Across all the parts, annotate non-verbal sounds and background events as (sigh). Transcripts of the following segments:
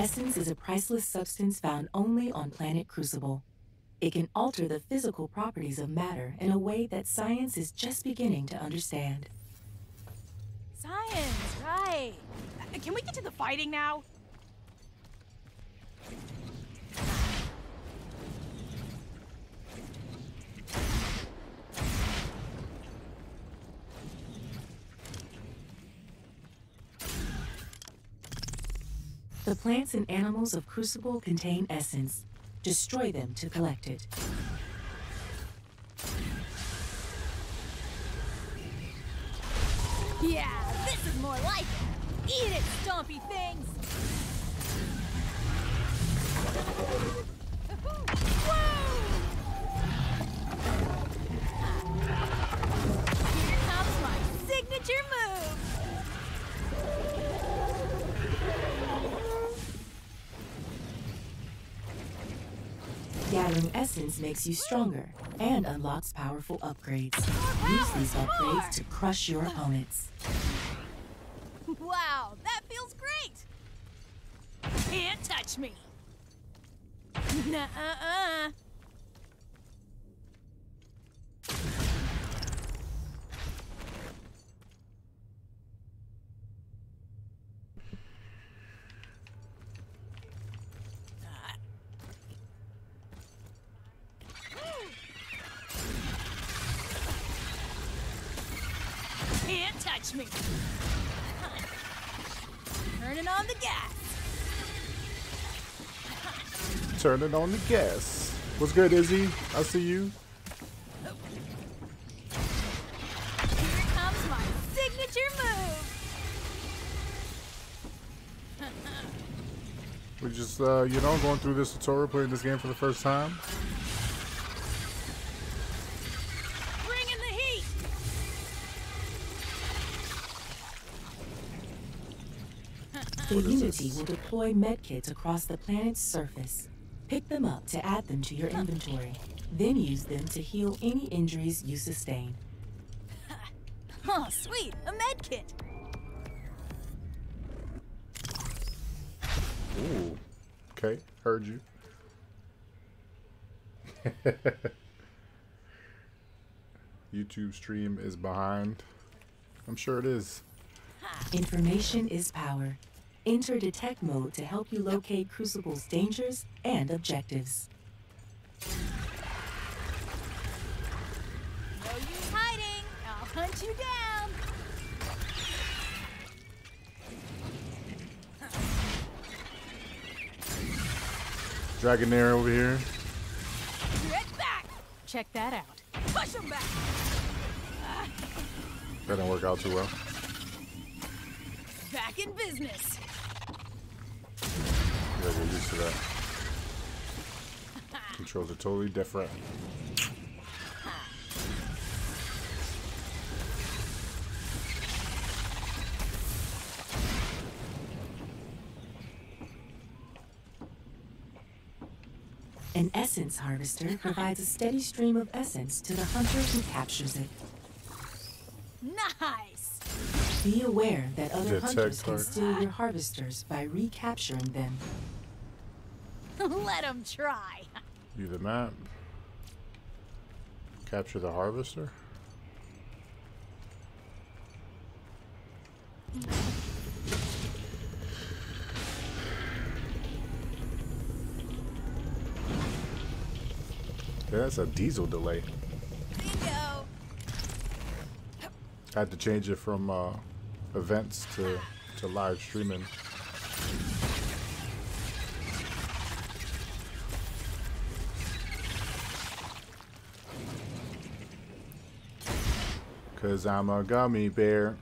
Essence is a priceless substance found only on planet Crucible. It can alter the physical properties of matter in a way that science is just beginning to understand. Science, right. Uh, Can we get to the fighting now? Plants and animals of Crucible contain essence. Destroy them to collect it. Yeah, this is more like it. Eat it, stompy things. Woo! Here comes my signature move. Gathering essence makes you stronger and unlocks powerful upgrades. Use these upgrades to crush your opponents. Wow, that feels great. Can't touch me. Nuh-uh-uh. Touch me. Turning on the gas. Turning on the gas. What's good, Izzy? I see you. Here comes my signature move. (laughs) We just, uh, you know, going through this tutorial, playing this game for the first time. The Unity will deploy medkits across the planet's surface. Pick them up to add them to your inventory. Then use them to heal any injuries you sustain. (laughs) Oh, sweet, a medkit! Ooh. Okay, heard you. (laughs) YouTube stream is behind. I'm sure it is. Information is power. Enter detect mode to help you locate Crucible's dangers and objectives. No use hiding. I'll hunt you down. Dragonair over here. Get back. Check that out. Push him back. That didn't work out too well. Back in business. You gotta get used to that. Controls are totally different. An essence harvester provides a steady stream of essence to the hunter who captures it. Nice. Be aware that other Detect hunters can steal your harvesters by recapturing them. (laughs) Let him try. View the map. Capture the harvester. Yeah, that's a diesel delay. Bingo. I had to change it from uh, events to, to live streaming. Cause I'm a gummy bear.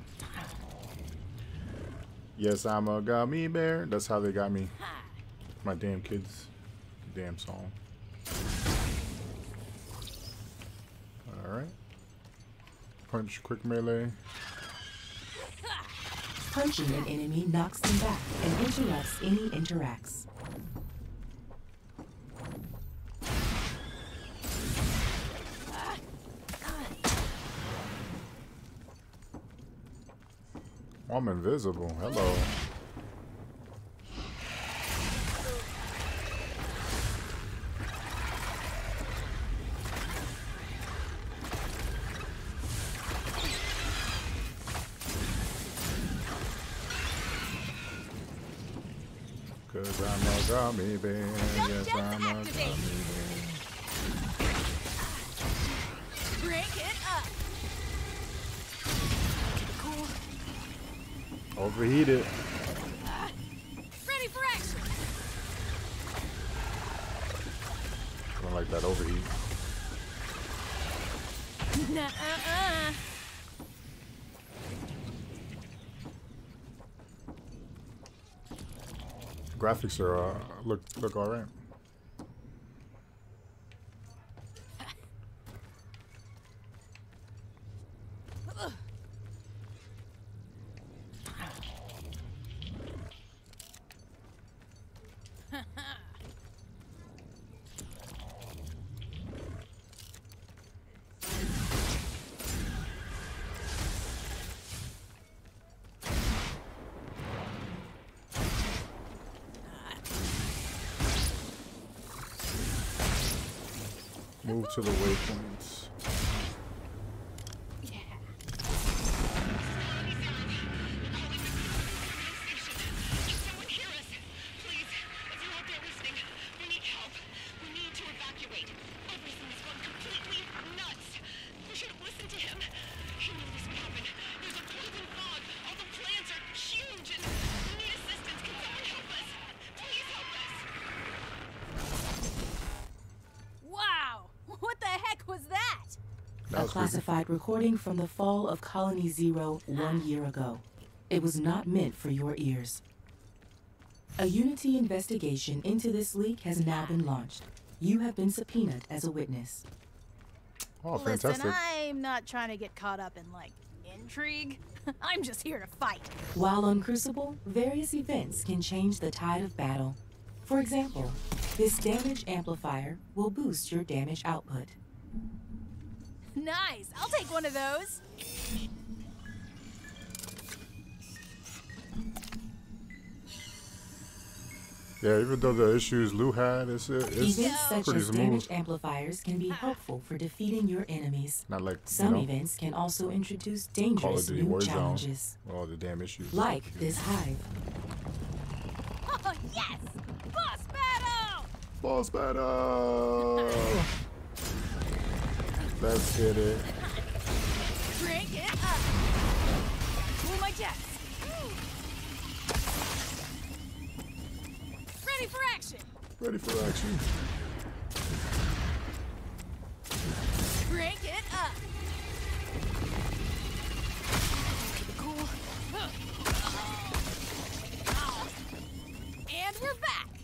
Yes, I'm a gummy bear. That's how they got me. My damn kids. Damn song. Alright. Punch, quick melee. Punching an enemy knocks them back and interrupts any interacts. I'm invisible. Hello. Cause I'm a zombie, bear. Yes, I'm a zombie. Overheated. Ready for action. I don't like that overheat. Graphics are uh, look look alright. Move was recording from the fall of Colony Zero one year ago. It was not meant for your ears. A Unity investigation into this leak has now been launched. You have been subpoenaed as a witness. Oh, fantastic. Listen. I'm not trying to get caught up in, like, intrigue. (laughs) I'm just here to fight. While on Crucible, various events can change the tide of battle. For example, this damage amplifier will boost your damage output. Nice. I'll take one of those. Yeah, even though the issues Lou had, it's, it's Events such pretty as smooth. damage amplifiers can be helpful for defeating your enemies. Not like, you Some know, events can also introduce Call dangerous new Warzone. challenges, All the damn issues. like this hive. Oh, yes! Boss battle! Boss battle! (laughs) Let's get it. Crank it up. Cool my jets. Ready for action. Ready for action. Crank it up. Cool. Oh. And we're back.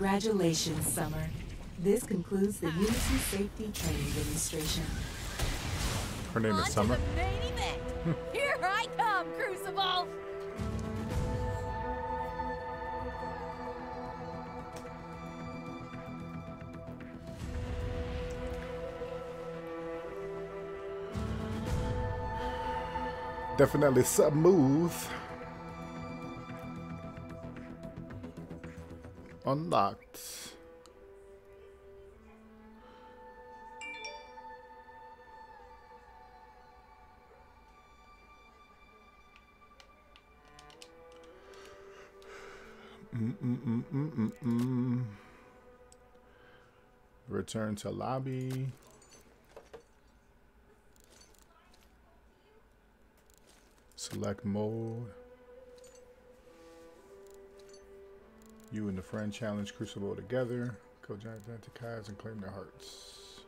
Congratulations, Summer. This concludes the Unity Safety Training Demonstration. Her name On is to Summer. the main event. (laughs) Here I come, Crucible. Definitely smooth. Unlocked. Mm-mm-mm-mm-mm-mm. Return to lobby. Select mode. You and the friend challenge Crucible together. Go giant Identicai's and claim their hearts.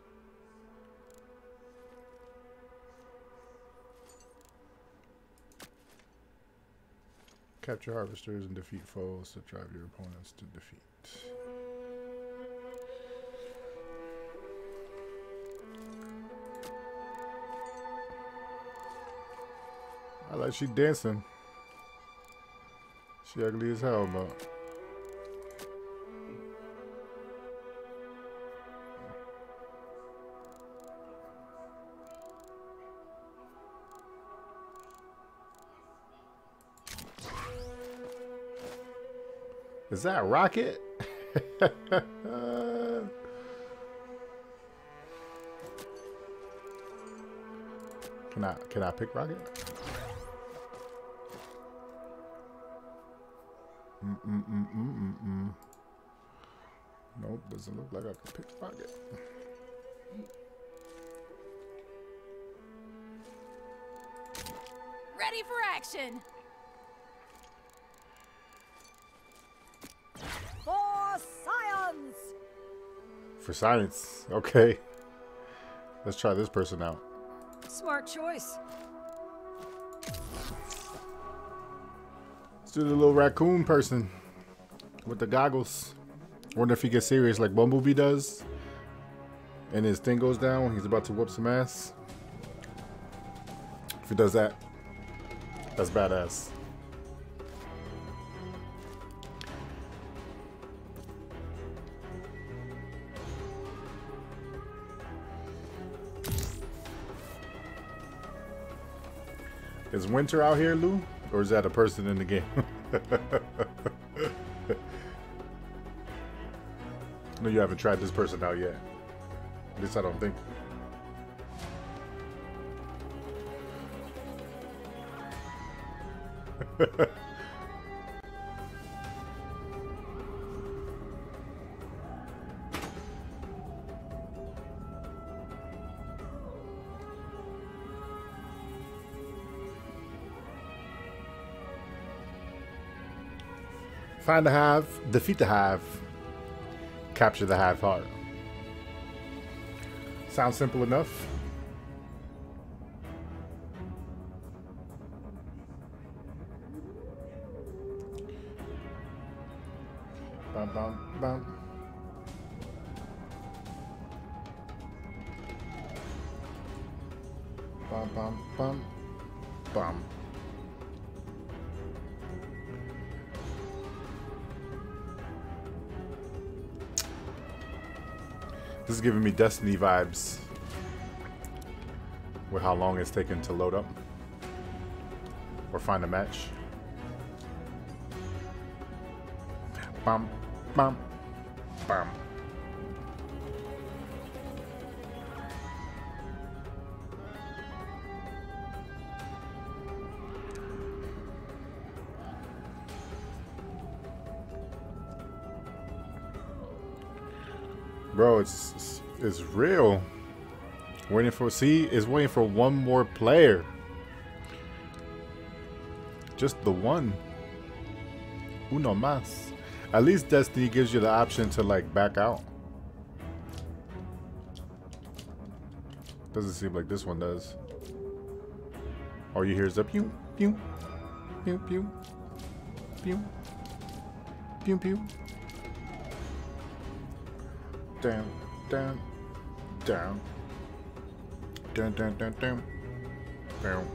Capture harvesters and defeat foes to drive your opponents to defeat. I like she dancing. She ugly as hell, but Is that Rocket? (laughs) can I can I pick Rocket? Mm mm mm mm mm mm. Nope, doesn't look like I can pick Rocket. Ready for action! For science, (laughs) okay. Let's try this person out. Smart choice. Let's do the little raccoon person with the goggles. Wonder if he gets serious like Bumblebee does. And his thing goes down when he's about to whoop some ass. If he does that, that's badass. Is winter out here, Lou? Or is that a person in the game? (laughs) no, you haven't tried this person out yet. At least I don't think. (laughs) Find the hive, defeat the hive, capture the hive heart. Sounds simple enough. Destiny vibes with how long it's taken to load up or find a match. Bum, bum. It's real. Waiting for see is waiting for one more player. Just the one. Uno más. At least Destiny gives you the option to like back out. Doesn't seem like this one does. All you hear is a pew pew pew pew pew pew pew. Down, down, down, down, down, down, down, down.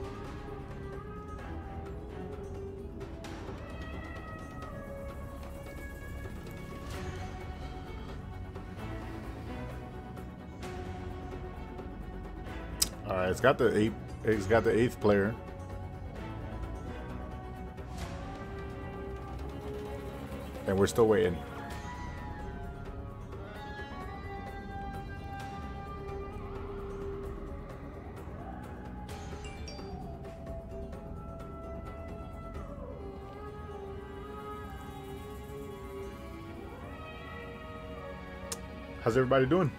All right, it's got the eight. It's got the eighth player. And we're still waiting. How's everybody doing?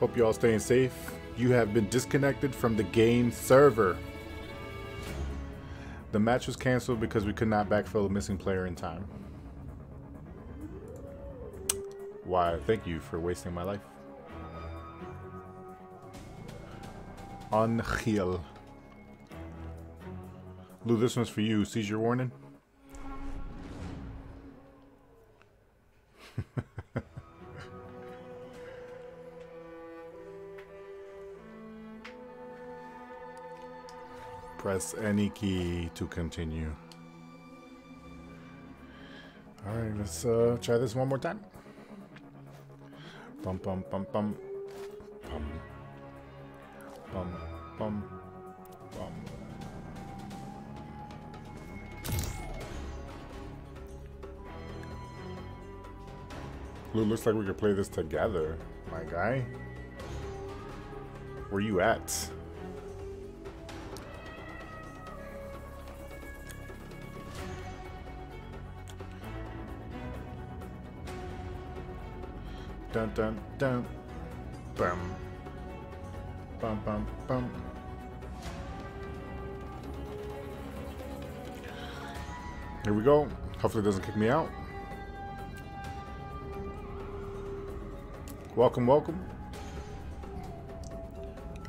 Hope you all staying safe. You have been disconnected from the game server. The match was canceled because we could not backfill a missing player in time. Why, thank you for wasting my life. Angel. Lou, this one's for you. Seizure warning. Press any key to continue. Alright, let's uh, try this one more time. Bum bum bum bum. Bum. Bum bum bum. Looks like we could play this together, my guy. Where you at? Dun dun dun. Bum. Bum bum bum. Here we go. Hopefully it doesn't kick me out. Welcome, welcome.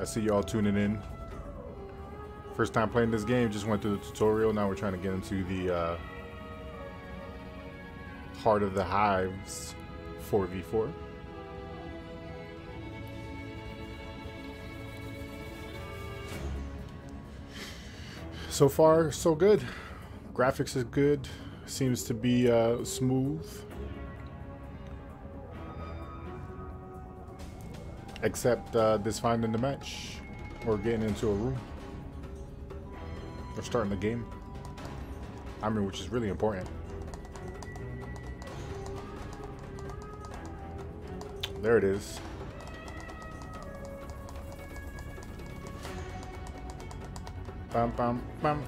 I see y'all tuning in. First time playing this game, just went through the tutorial. Now we're trying to get into the uh, Heart of the Hives 4v4. So far, so good. Graphics is good. Seems to be uh, smooth. Except uh, this finding the match or getting into a room or starting the game. I mean, which is really important. There it is. Bum bum bum.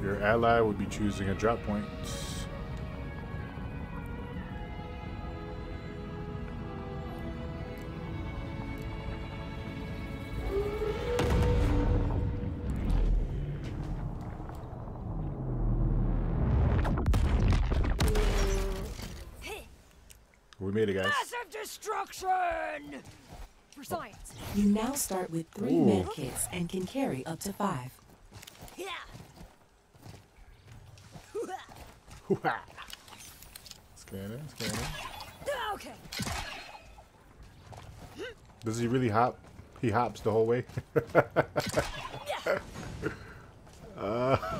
Your ally would be choosing a drop point. Destruction! For science. You now start with three Ooh. med kits and can carry up to five. Yeah. (laughs) Hoo-ha. Scanning, scanning. Okay. Does he really hop? He hops the whole way. (laughs) uh.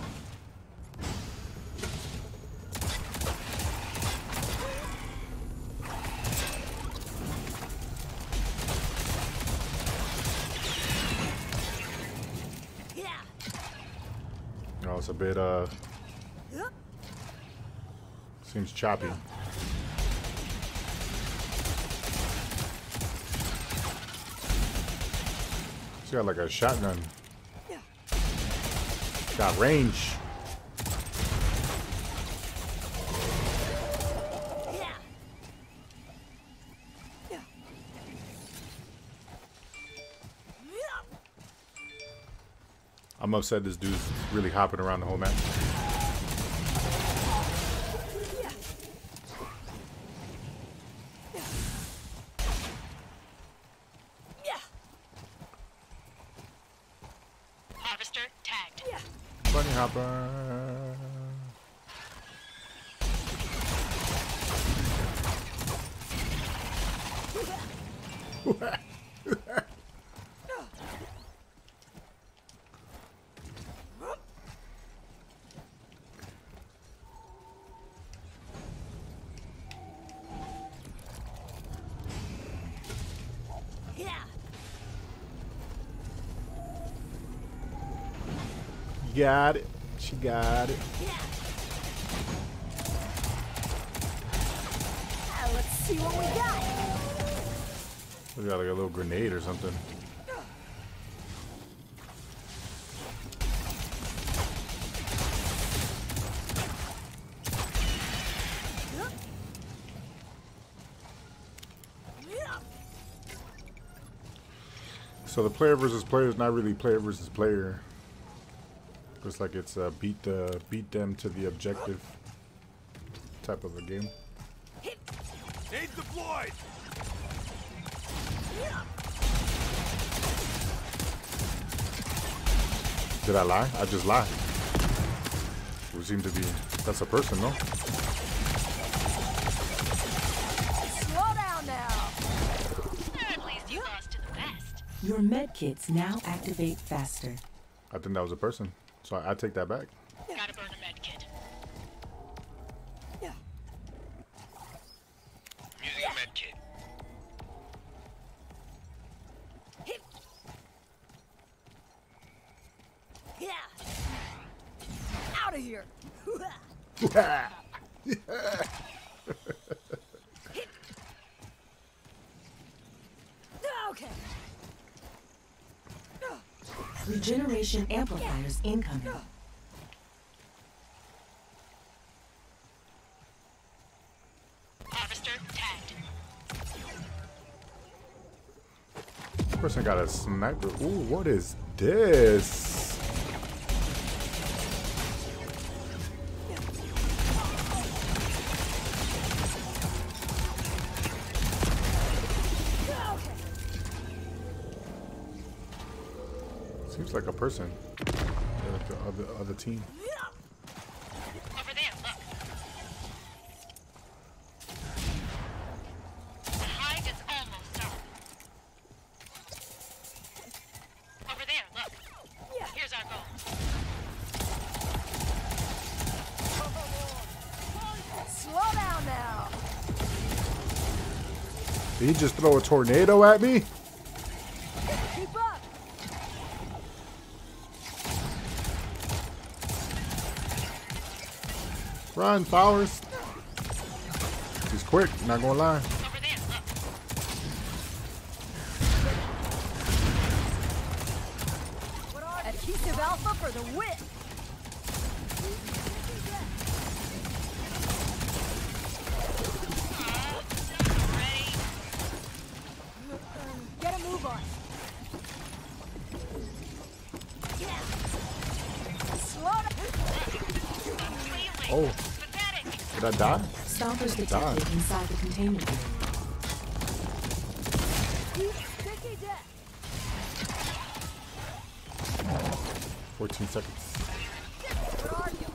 Bit, uh, seems choppy. He's got like a shotgun. Got range. I'm upset this dude's really hopping around the whole map. Harvester tagged. Bunny hopper. Yeah. (laughs) Got it. She got it. Yeah. Now let's see what we got. We got like a little grenade or something. So the player versus player is not really player versus player. Looks like it's uh, beat the beat them to the objective type of a game. Aid deployed! Did I lie? I just lied. We seem to be. That's a person, no? Slow down now. At least you lost to the best. Your med kits now activate faster. I think that was a person. So I, I take that back. Incoming. Harvester tagged. Person got a sniper. Ooh, what is this? Seems like a person. Team. Over there, look. The hive is almost up. Over there, look. Yeah. Here's our goal. Slow down now. Did he just throw a tornado at me? Flowers. He's quick, not gonna lie. Stompers Die. inside the containment area. Deep, sticky death. 14 seconds. Where are you.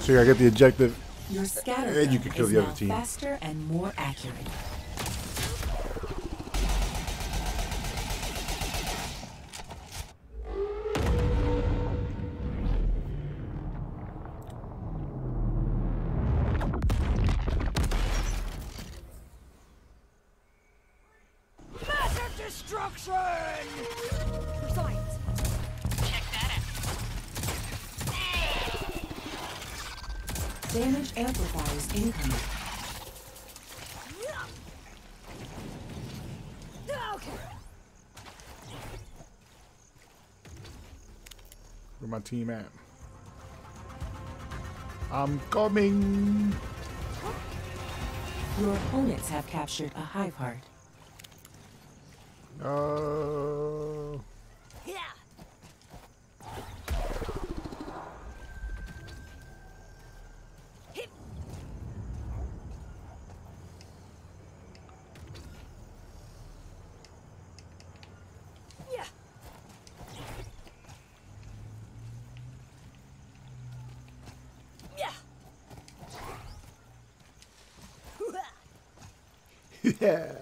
So you gotta get the objective. Your scatter And you can kill the other team. faster and more accurate. Amplifiers incoming. Okay. Where my team at? I'm coming. Your opponents have captured a hive heart. Uh, Yeah. Hit. Yeah. Yeah. Yeah.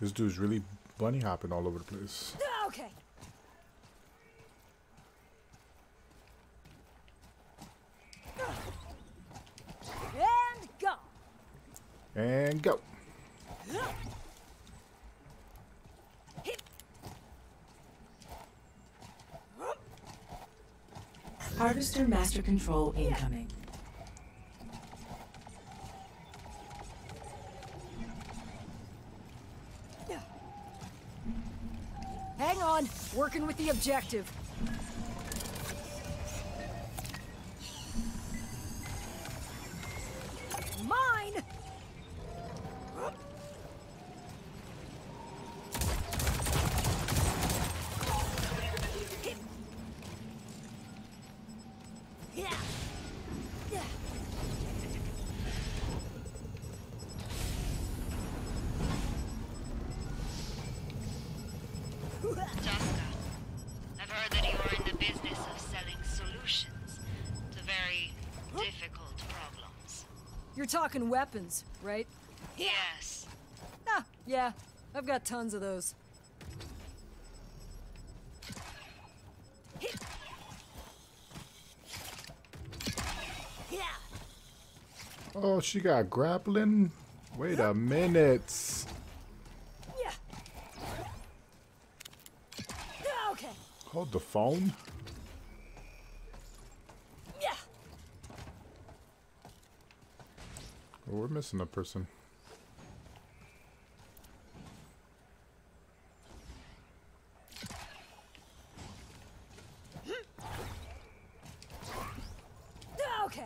This dude's really bunny hopping all over the place. Ah, okay. And go. And go. Harvester master control incoming. Working with the objective. You're weapons, right? Yes. Ah, yeah. I've got tons of those. Oh, she got grappling. Wait a minute. Yeah. Okay. Hold the phone. Yeah. Oh, we're missing a person. Okay.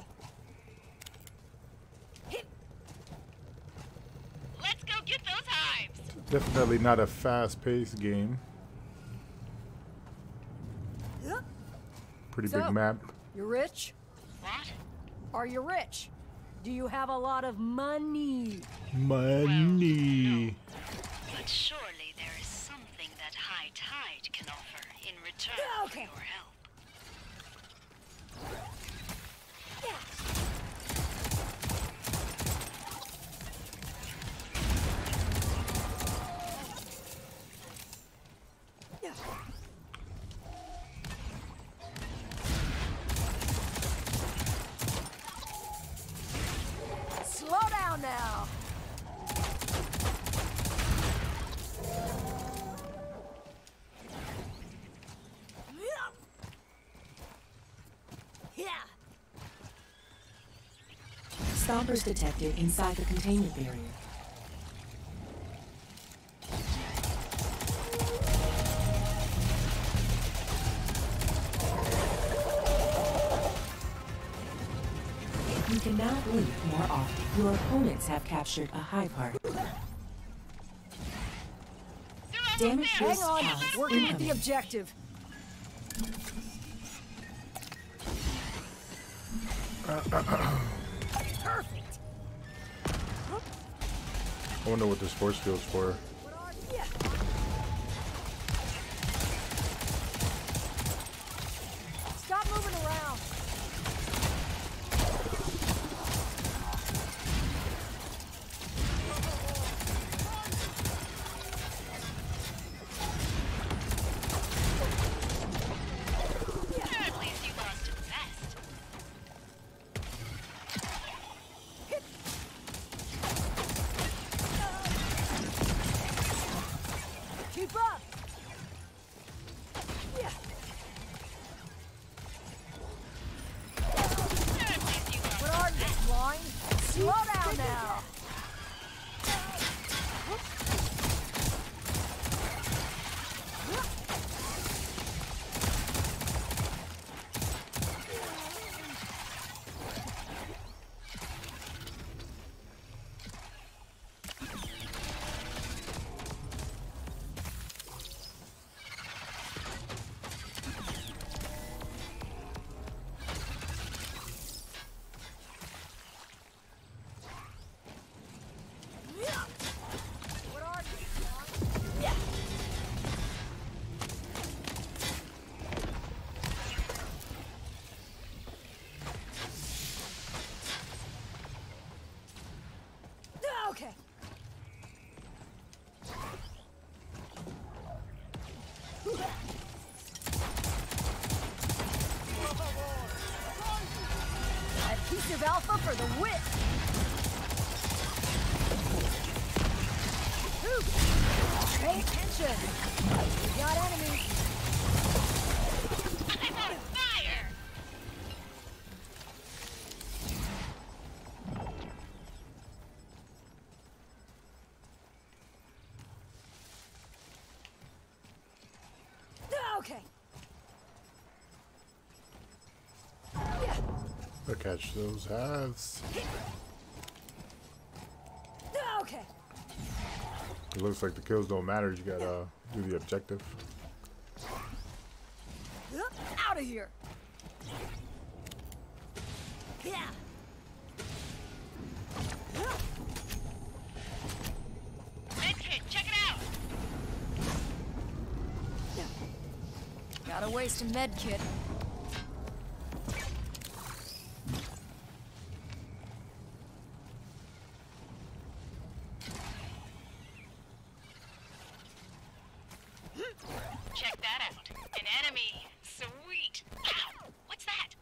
Let's go get those hives. Definitely not a fast-paced game. Pretty So- big map. You're rich? What? Are you rich? Do you have a lot of money? Money. Stompers detected inside the containment barrier. You can now blink more often. Your opponents have captured a hive heart. Damage Hang boost on. pods Working with the incoming. objective. (clears throat) I wonder what this force field's for. Catch those halves. Okay. It looks like the kills don't matter. You gotta do the objective. Out of here. Yeah. Check it out! Gotta waste a med kit. Check that out. An enemy. Sweet. Ow! What's that?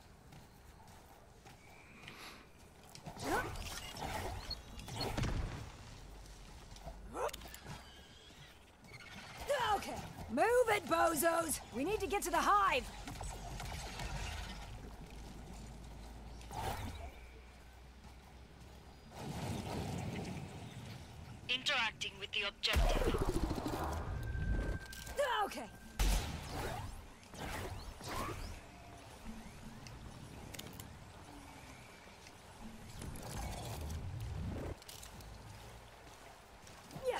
Okay, move it, bozos! We need to get to the hive! Interacting with the objective. Ah, okay. Yeah.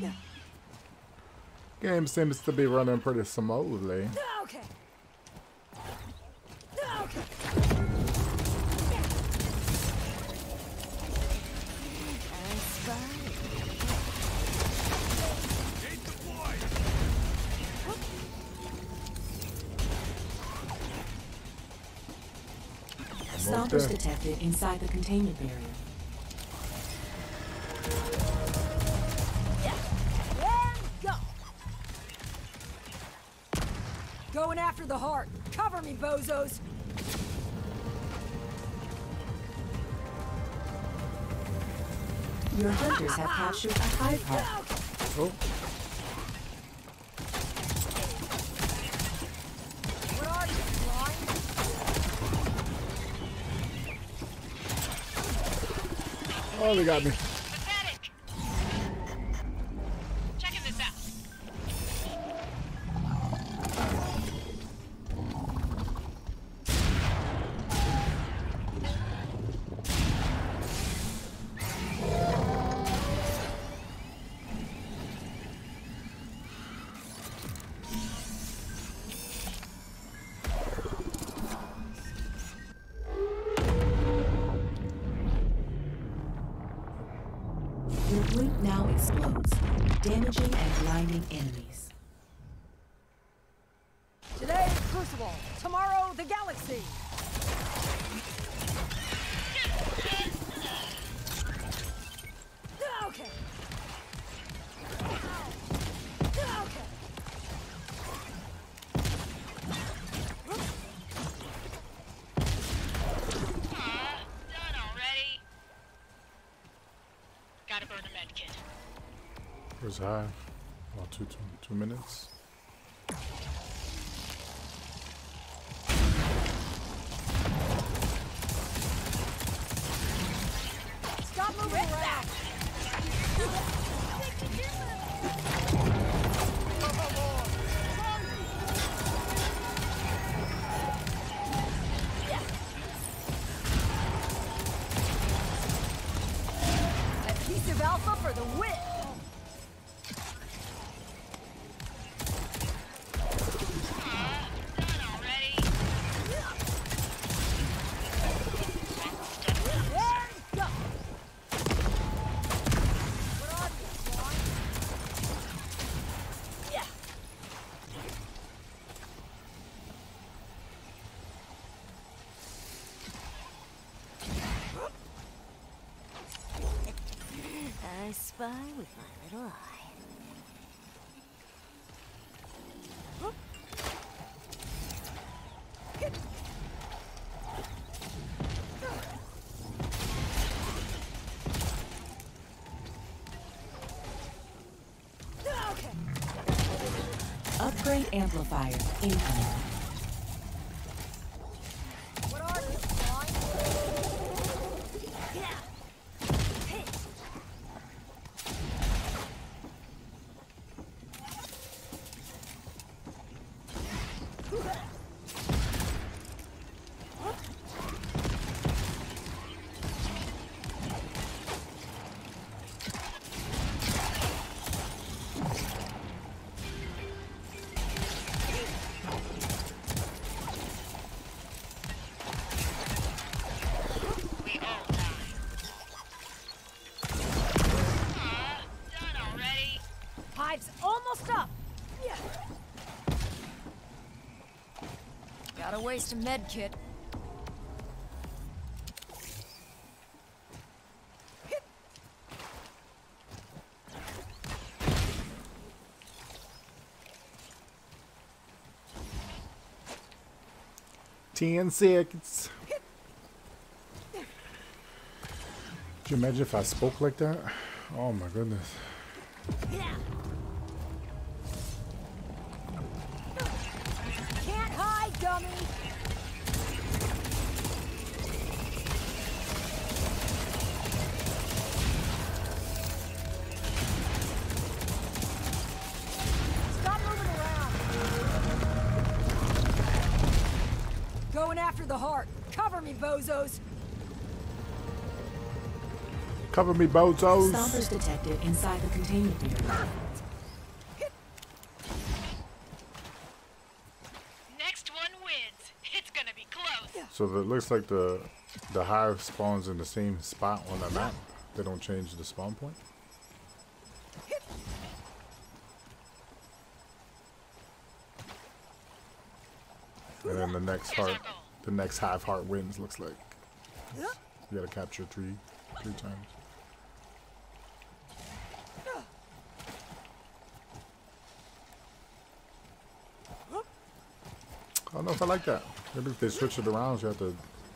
Yeah. Game seems to be running pretty smoothly. Okay. Okay. Aid! Stompers detected inside the containment barrier. The heart. Cover me, bozos. Your hunters have captured a hive heart. Oh, What are you, blind? oh, they got me. Enemies. Today, Crucible. Tomorrow, the Galaxy. Okay. Okay. Aw, minutes. Spy with my little eye. Upgrade amplifier incoming. waste a med kit. Ten seconds. Could you imagine if I spoke like that? Oh my goodness. Yeah. Cover me, bozos. Stompers detected inside the containment area. Next one wins. It's gonna be close. So it looks like the the hive spawns in the same spot on the map. They don't change the spawn point. And then the next heart, the next hive heart wins. Looks like you gotta capture three, three times. Oh, don't know if I like that. Maybe if they switch it around, you have to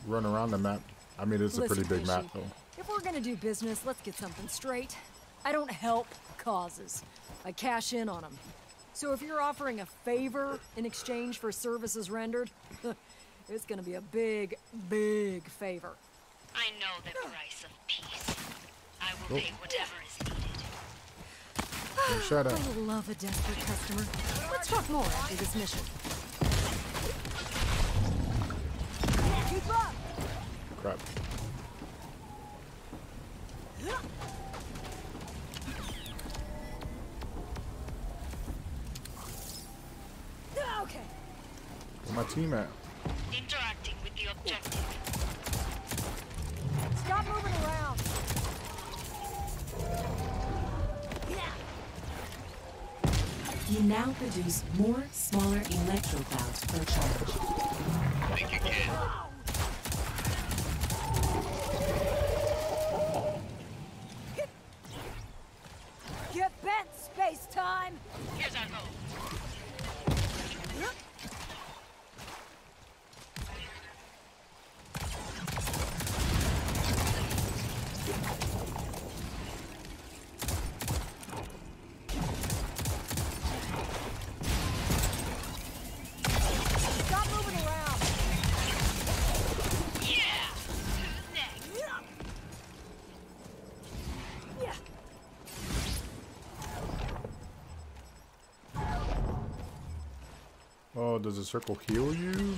run around the map. I mean, it's a pretty Listen, big map, though. If we're gonna do business, let's get something straight. I don't help causes. I cash in on them. So if you're offering a favor in exchange for services rendered, (laughs) it's gonna be a big, big favor. I know the price of peace. I will oh. pay whatever is needed. Shut up. (sighs) I love a desperate customer. Let's talk more after this mission. Crap. Okay. Where my team at? Interacting with the objective. Stop moving around. You now produce more Does the circle heal you?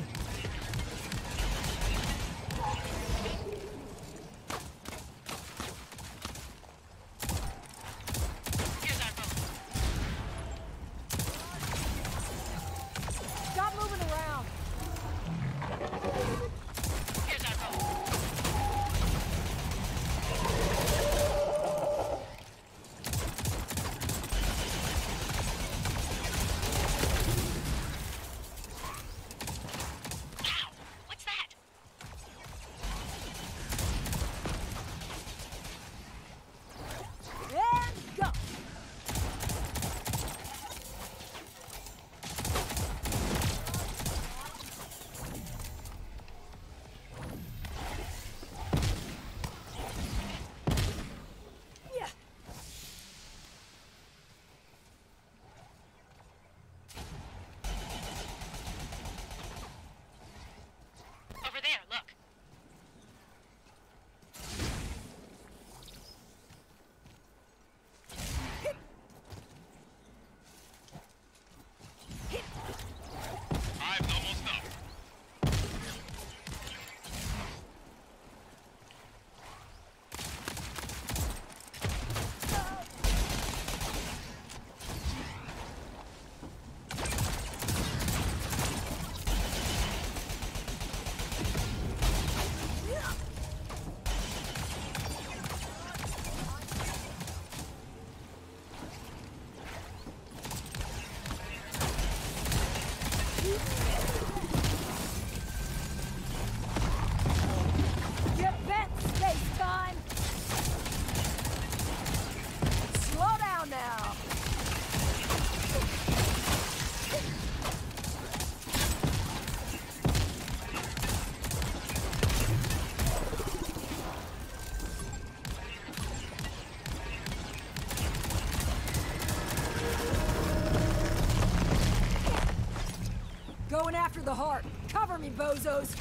Heart. Cover me, bozos.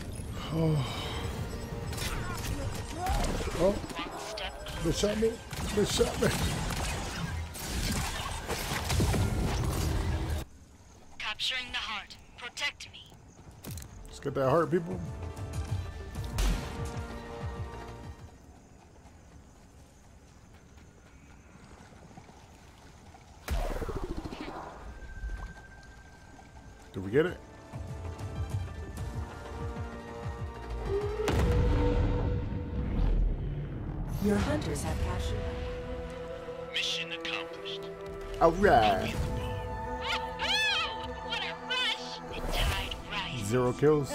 Oh, they shot me. They shot me. Capturing the heart. Protect me. Let's get that heart, people. Kills.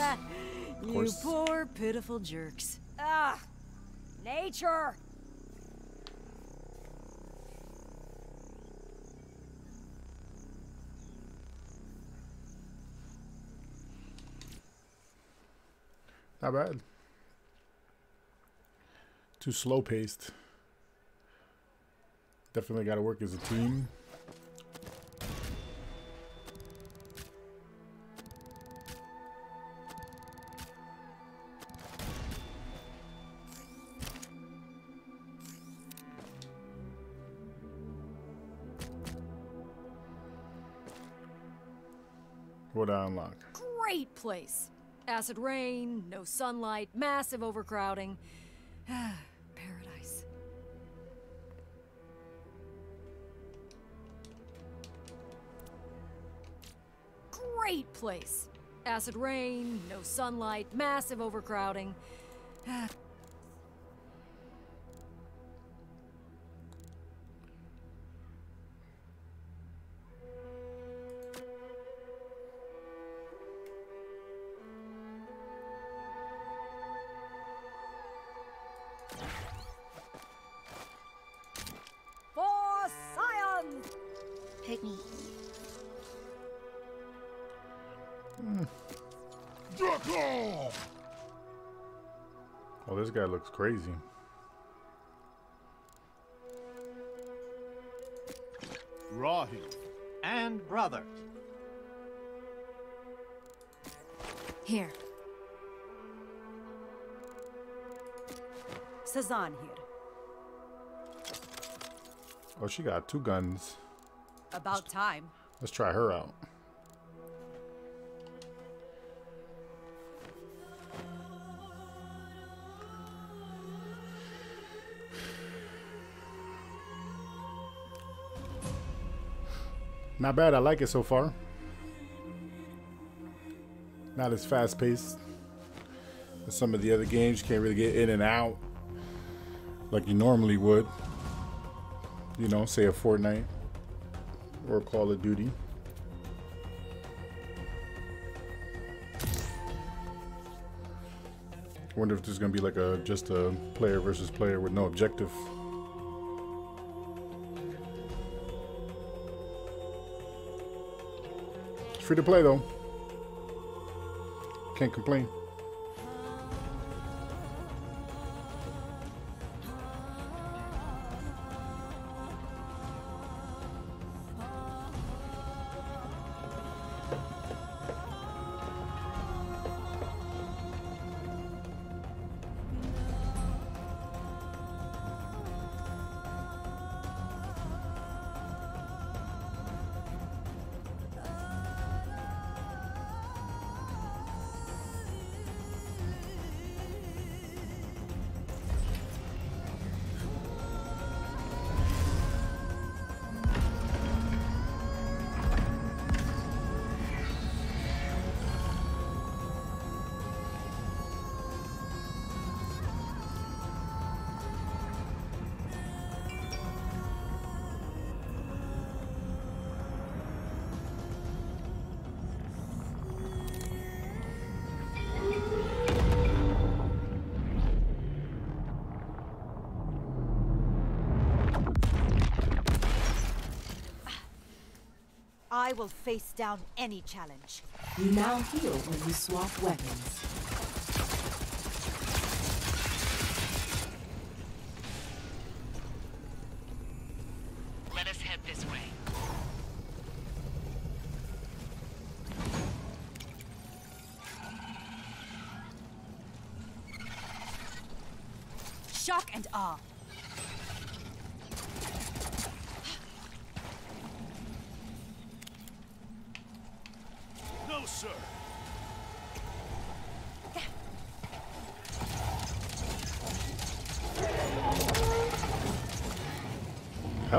You poor, pitiful jerks. Ah, nature. Not bad. Too slow paced. Definitely got to work as a team. I unlock? Great place. Acid rain, no sunlight, massive overcrowding. (sighs) Paradise. Great place. Acid rain, no sunlight, massive overcrowding. (sighs) Ah, For science! Pick me. Hmm. Oh, this guy looks crazy. Rahim and brother. Here. Sazan here. Oh, she got two guns. About time. Let's try her out. Not bad. I like it so far. Not as fast paced as some of the other games. You can't really get in and out like you normally would. You know, say a Fortnite or Call of Duty. Wonder if there's gonna be like a just a player versus player with no objective. It's free to play though. Can't complain. Will face down any challenge. You now heal when you swap weapons.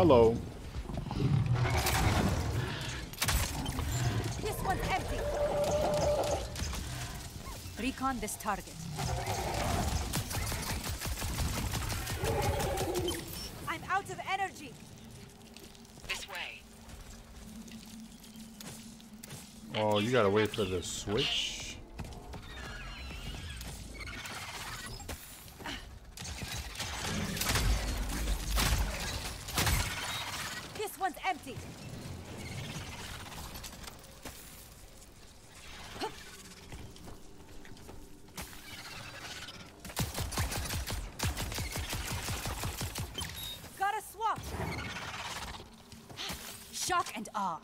Hello. This one's empty. Recon this target. I'm out of energy. This way. Oh, you gotta wait for the switch. Shock and awe.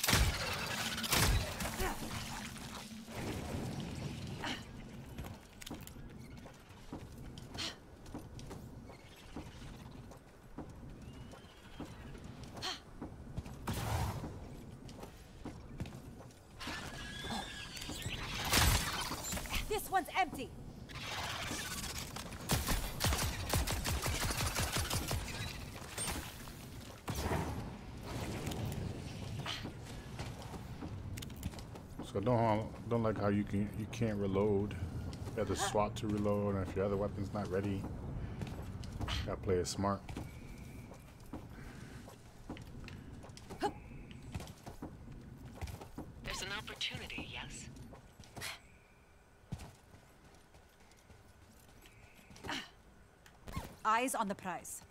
This one's empty. So don't don't like how you can you can't reload. You have to swap to reload, and if your other weapon's not ready, you gotta play it smart. There's an opportunity, yes? Eyes on the prize.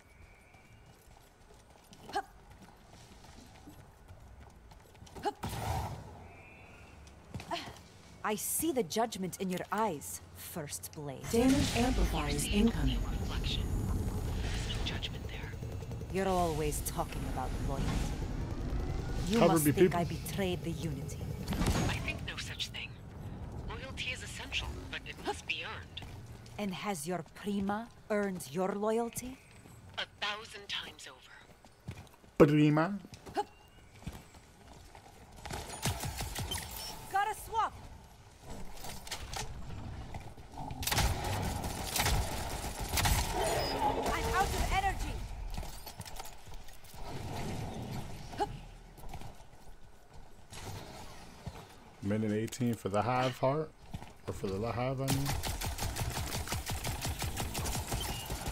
I see the judgment in your eyes, First Blade. Damage amplifiers incoming. Reflection. There's no judgment there. You're always talking about loyalty. You Cover must me, think people. I betrayed the Unity. I think no such thing. Loyalty is essential, but it must be earned. And has your Prima earned your loyalty? A thousand times over. Prima. Got a swap! I'm out of energy! Minute 18 for the hive heart, or for the hive. I mean.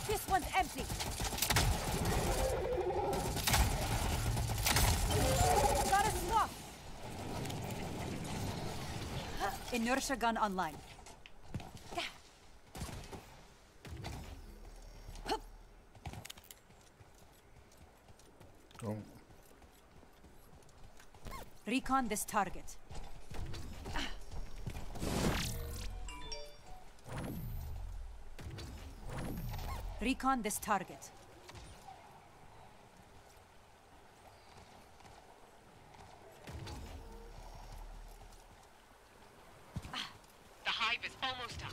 This one's empty! Got a swap! Inertia gun online. Oh, Recon this target. Recon this target. The hive is almost up.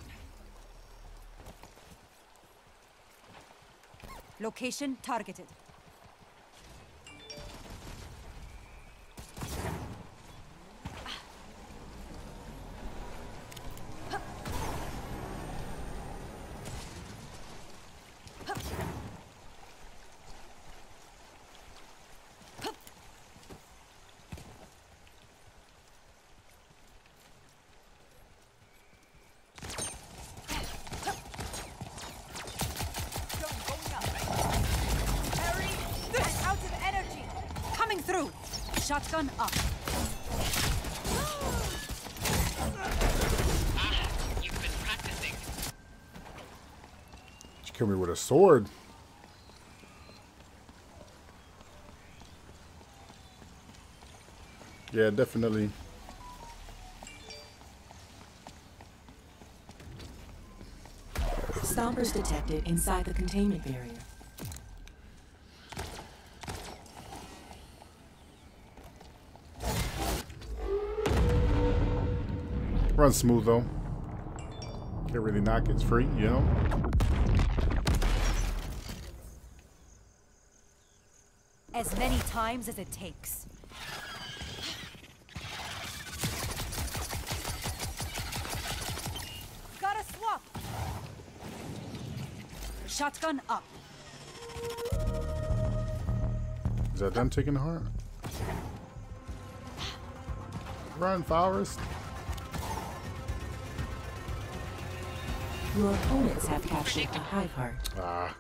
Location targeted. A sword. Yeah, definitely. Stompers detected inside the containment barrier. Run smooth though. Can't really knock. It's free, you know. As many times as it takes. Gotta swap! Shotgun up. Is that them taking the heart? Run, Forrest. Your opponents have captured a hive heart. Ah.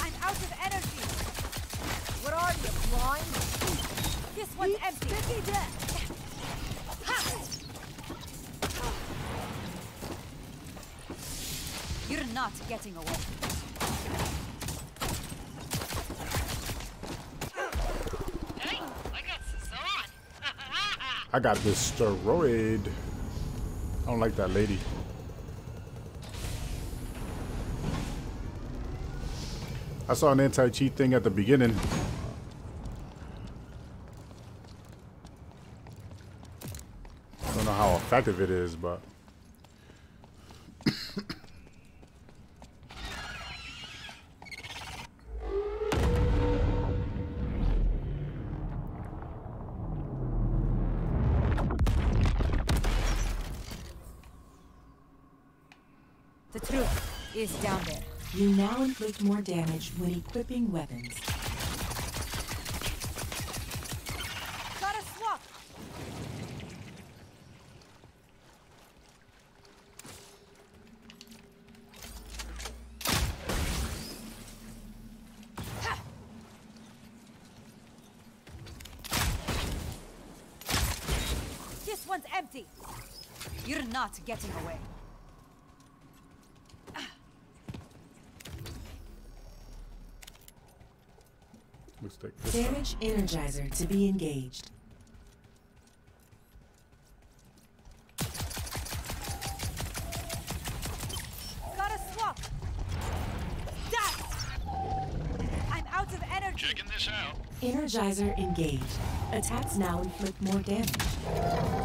I'm out of energy. What are you, blind? This one's empty. Sticky dead. You're not getting away. Hey, I got Sazan. (laughs) I got destroyed. I don't like that lady. I saw an anti-cheat thing at the beginning. I don't know how effective it is, but inflict more damage when equipping weapons. Gotta swap. This one's empty. You're not getting away. looks like this. Energizer to be engaged. Gotta swap. Die. I'm out of energy. Checking this out. Energizer engaged. Attacks now inflict more damage.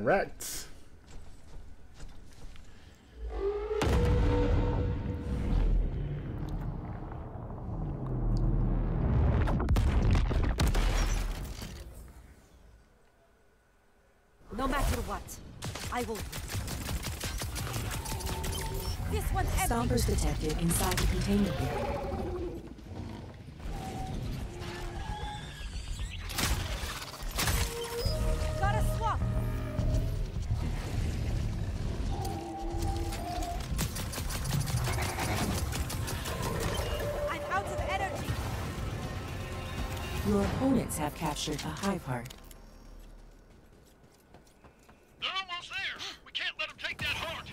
We're getting wrecked. No matter what, I will. This one's. Stompers detected inside the containment area. Captured a hive heart. They're almost there. We can't let them take that heart.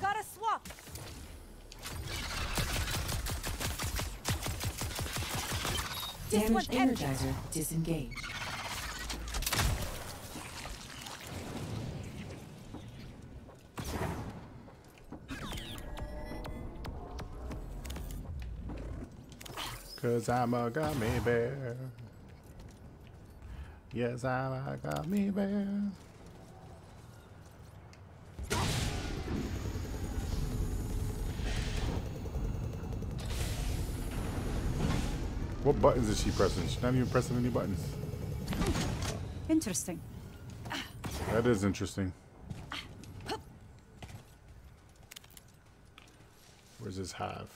Gotta swap. Damaged one's empty. energizer disengaged. Cause I'm a gummy bear. Yes, I'm a gummy bear. What buttons is she pressing? She's not even pressing any buttons. Interesting. That is interesting. Where's his hive?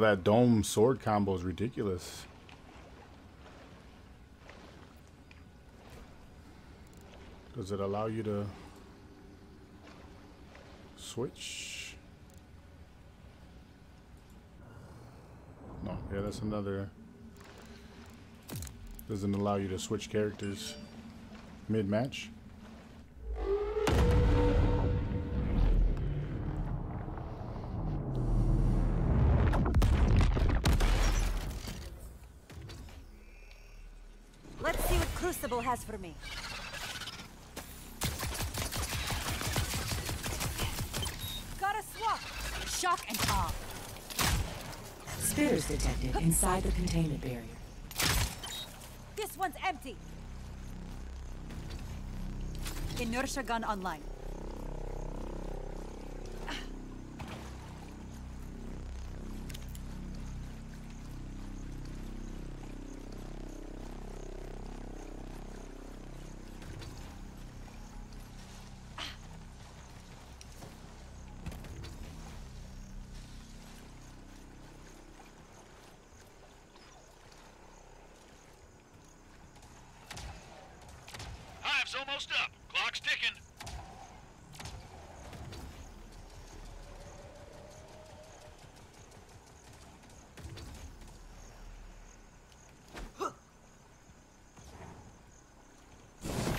That dome sword combo is ridiculous. Does it allow you to switch? No, yeah, that's another. Doesn't allow you to switch characters mid detected inside the containment barrier. This one's empty. Inertia gun online. Hive's almost up. Clock's ticking.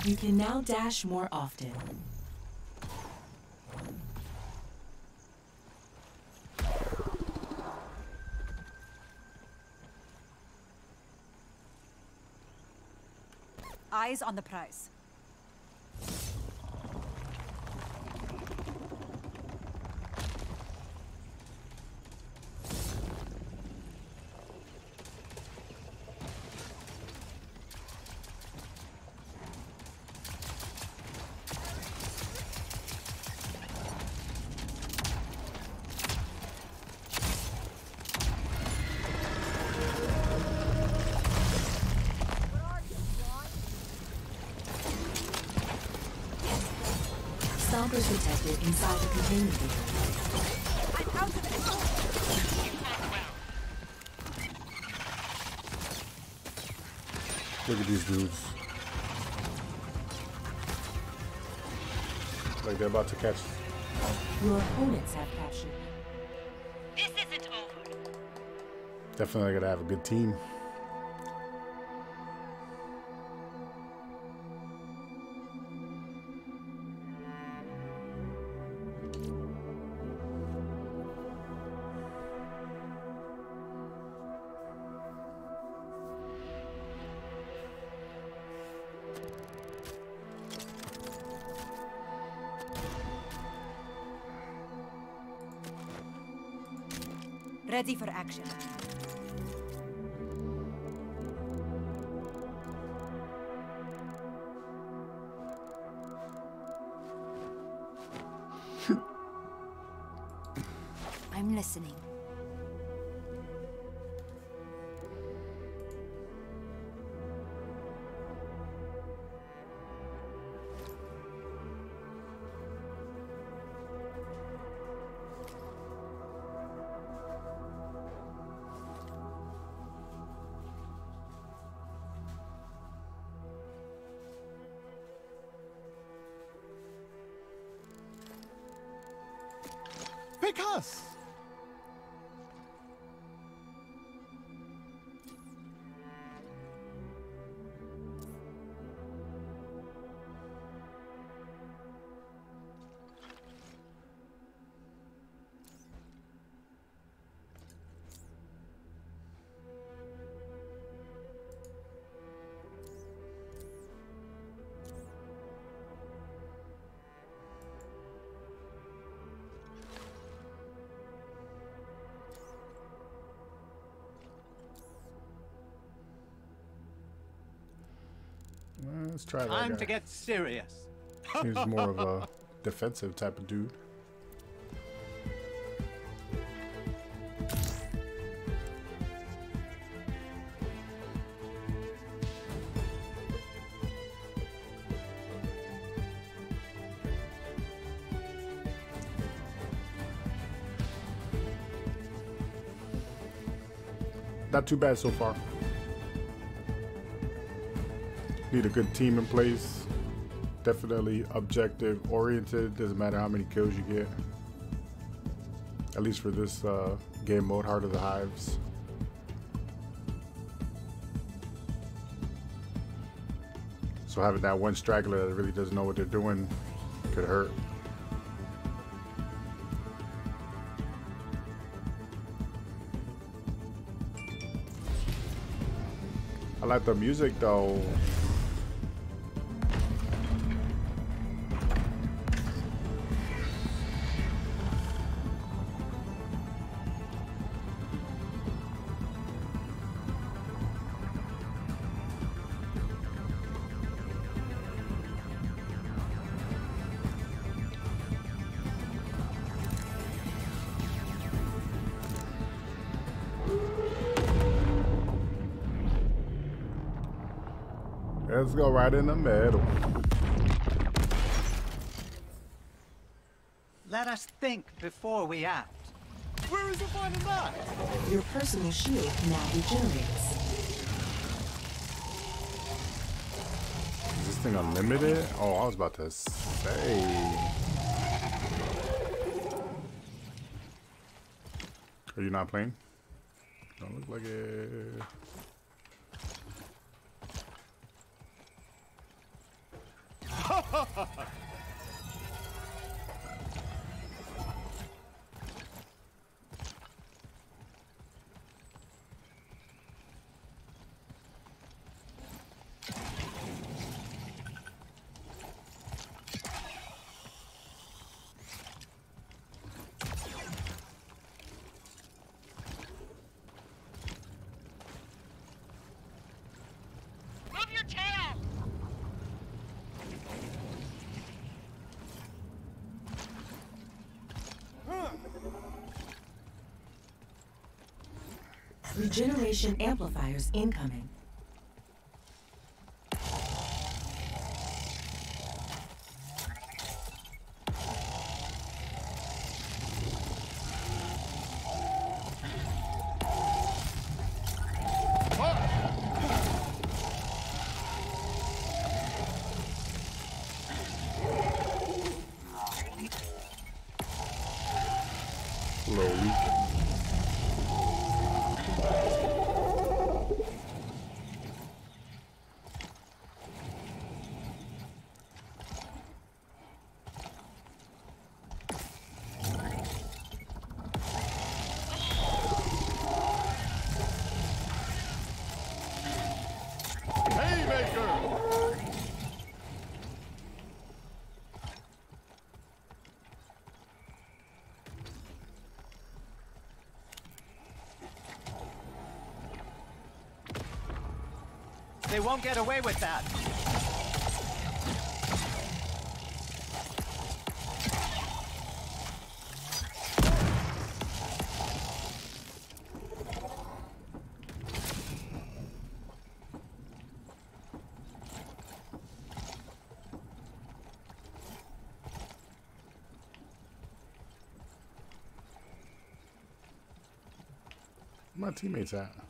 You can now dash more often. Eyes on the prize. Look at these dudes. Like they're about to catch. Your opponents have captured. This isn't over. Definitely gotta have a good team. Let's try that Time to get serious. (laughs) Seems more of a (laughs) defensive type of dude. Not too bad so far. Need a good team in place. Definitely objective oriented. Doesn't matter how many kills you get. At least for this uh, game mode, Heart of the Hives. So having that one straggler that really doesn't know what they're doing could hurt. I like the music though. Let's go right in the middle. Let us think before we act. Where is the final knife? Your personal shield now regenerates. Is this thing unlimited? Oh, I was about to say. Are you not playing? Don't look like it. Regeneration amplifiers incoming. They won't get away with that. My teammates at?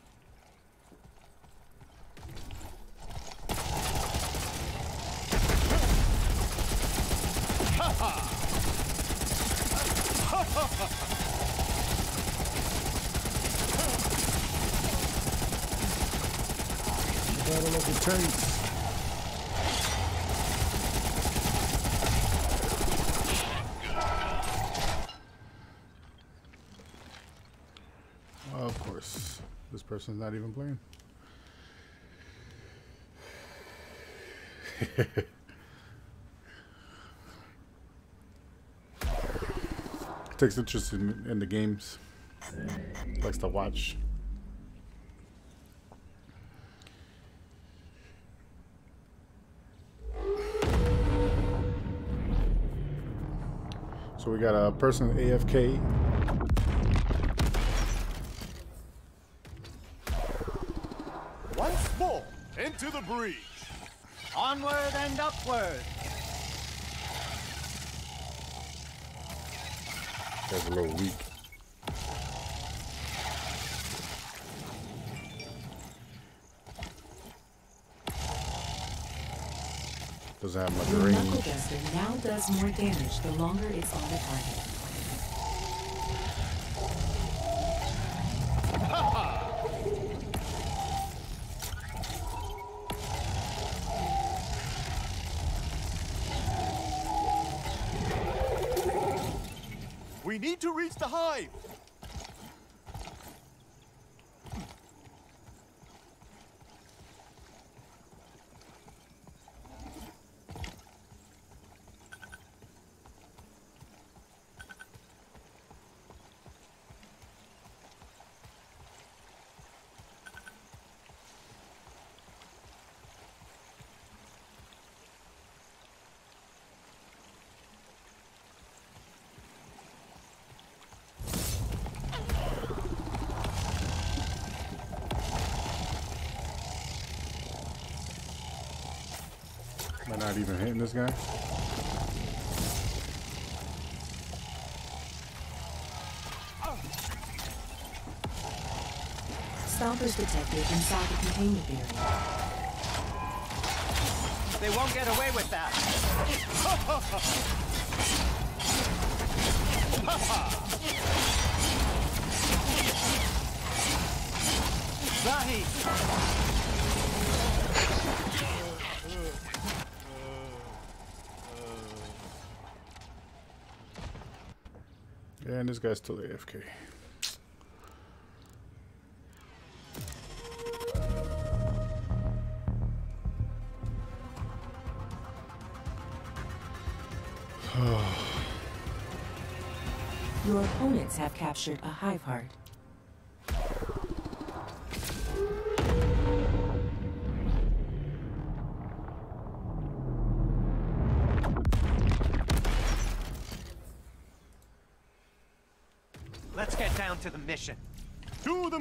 person's not even playing. Takes interest in, in the games. Likes to watch. So we got a person AFK reach. Onward and upward. That's a little weak. Doesn't have much range. Now does more damage the longer it's on the target. hitting this guy. Stompers detected inside the containment area. They won't get away with that. (laughs) Zahi! And this guy's still AFK. (sighs) Your opponents have captured a hive heart.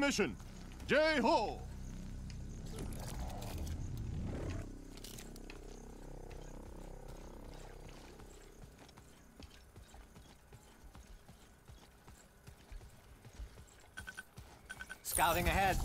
mission. Jay Ho. Scouting ahead.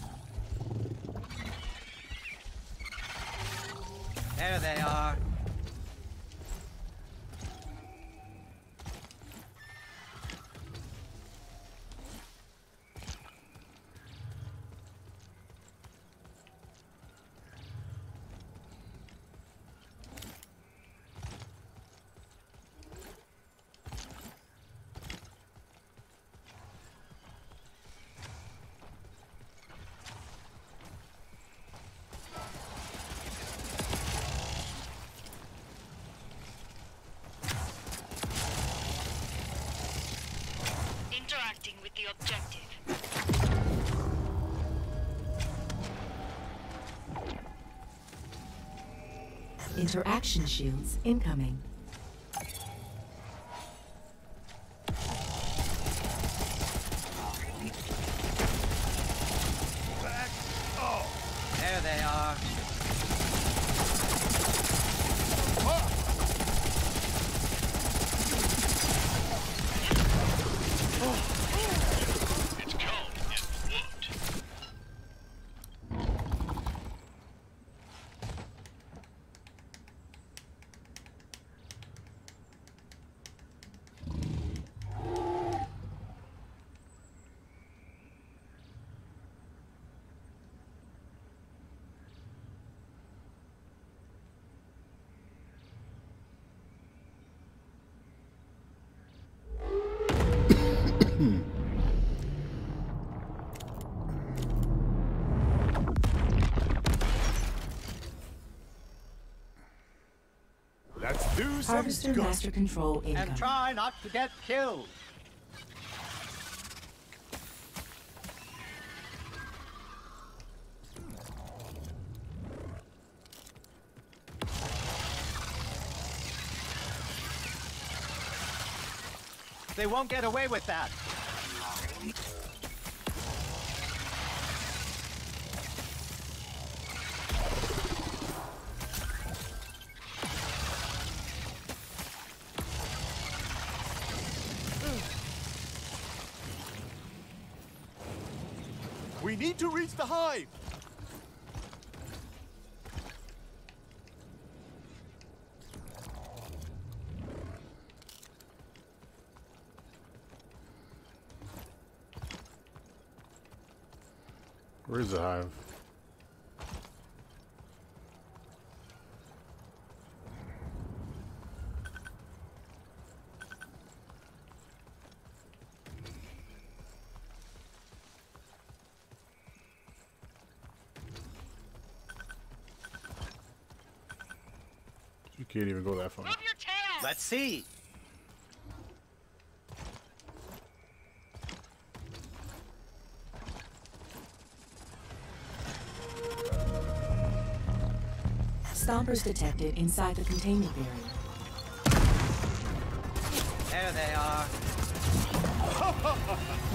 the objective. Interaction shields incoming. Harvester good. Master Control And try not to get killed. They won't get away with that. Reach. Where's the hive? Can't even go that far. Your! Let's see. Stompers detected inside the containment area. There they are.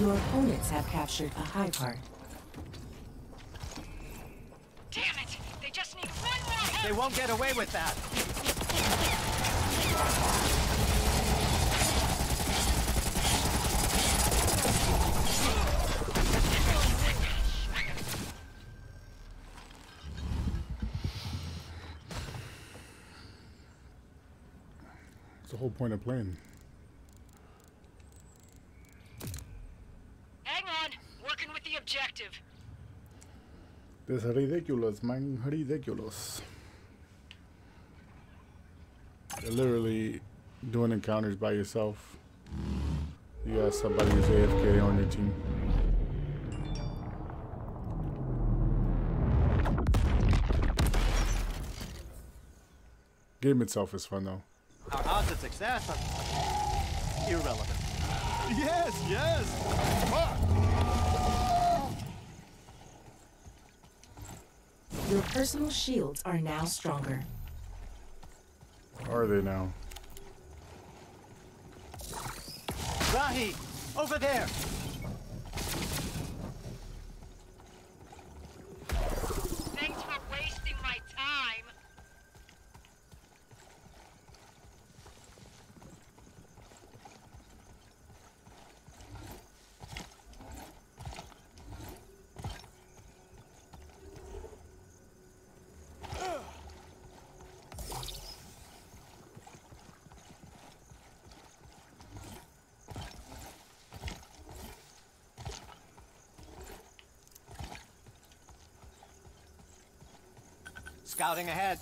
(laughs) Your opponents have captured a hive heart. Damn it! They just need one more hit! They won't get away with that. The whole point of playing? Hang on! Working with the objective. This is ridiculous, man. Ridiculous. You're literally doing encounters by yourself. You got somebody who's AFK on your team. Game itself is fun though. Our odds of success are irrelevant. Yes, yes. Fuck. Your personal shields are now stronger. Are they now? Rahi, over there. Thanks for wasting my time. Scouting ahead.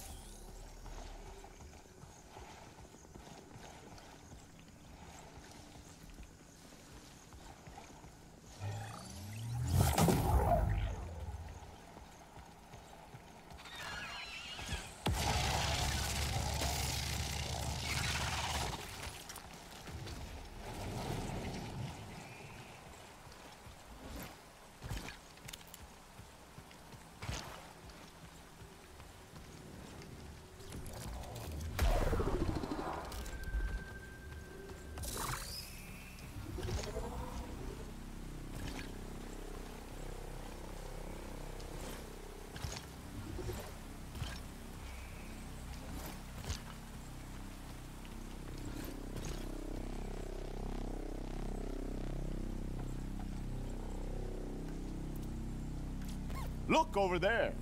Look over there.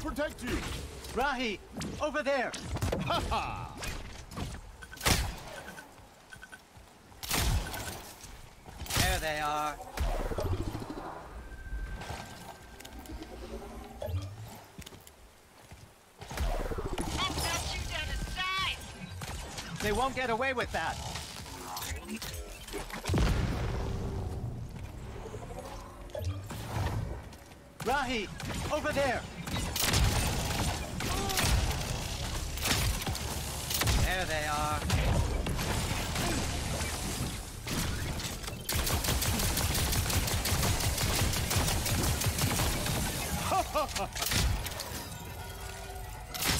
Protect you. Rahi, over there. Ha ha! There they are. They won't get away with that. Rahi, over there. They are.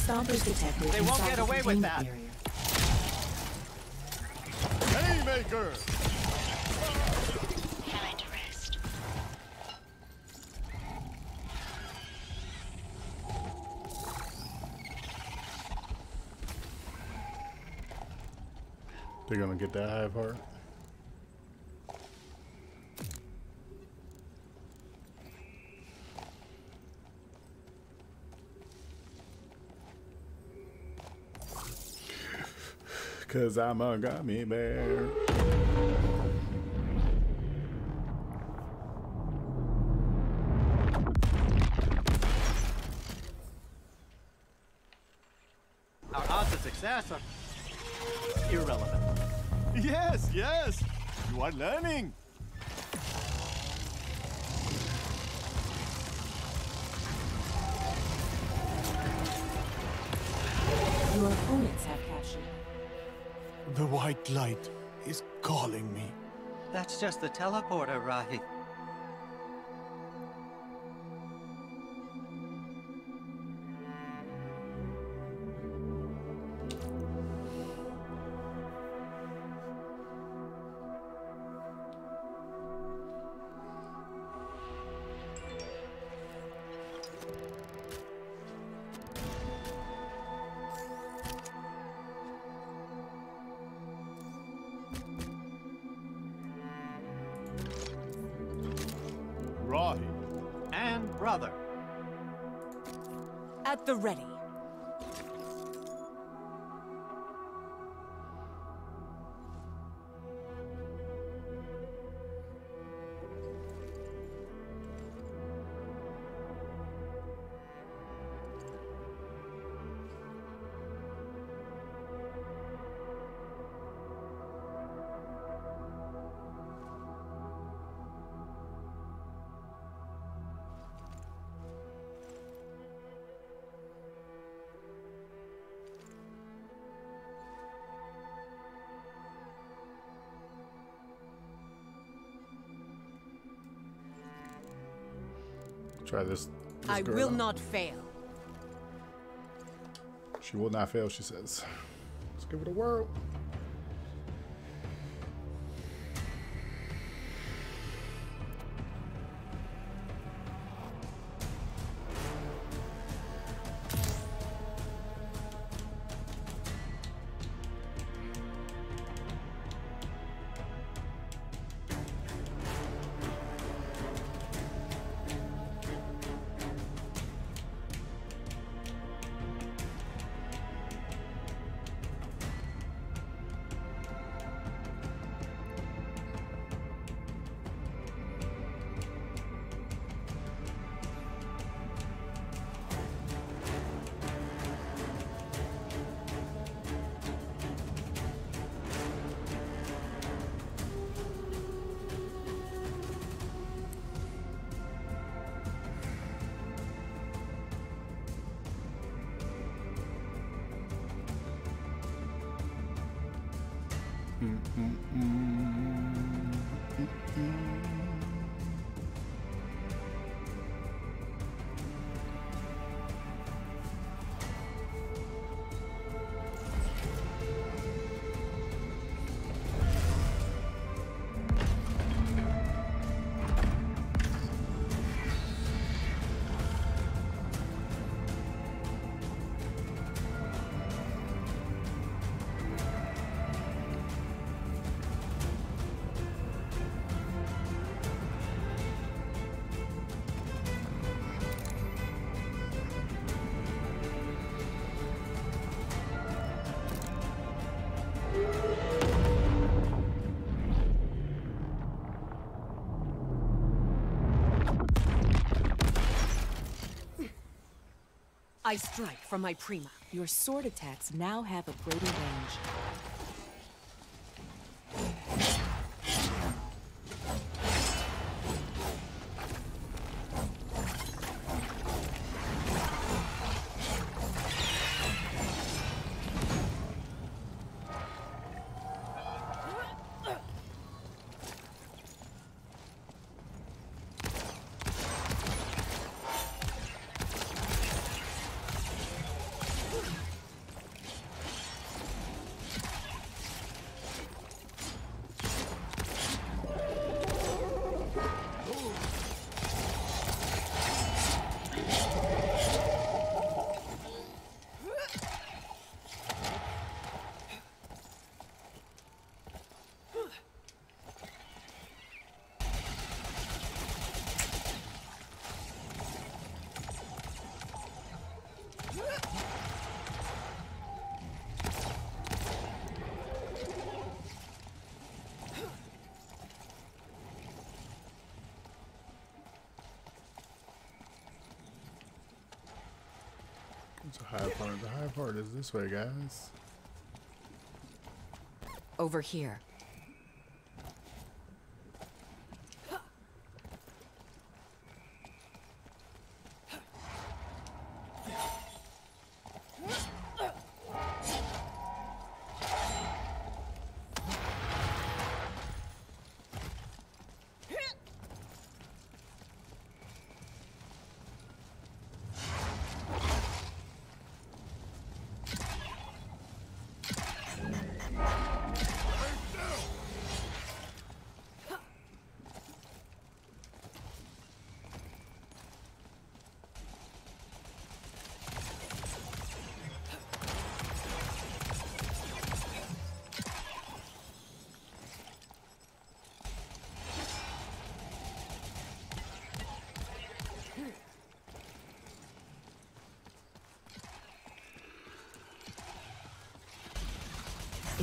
Stompers detected They won't get away with that. area. Gonna get that high part. (sighs) Cause I'm a gummy bear. Learning! Your opponents have captured. The white light is calling me. That's just the teleporter, Rahi. Rahi. The ready. Try this. this I will out. not fail. She will not fail, she says. Let's give it a whirl. I strike from my prima. Your sword attacks now have a greater range. A high part. The high part is this way, guys. Over here.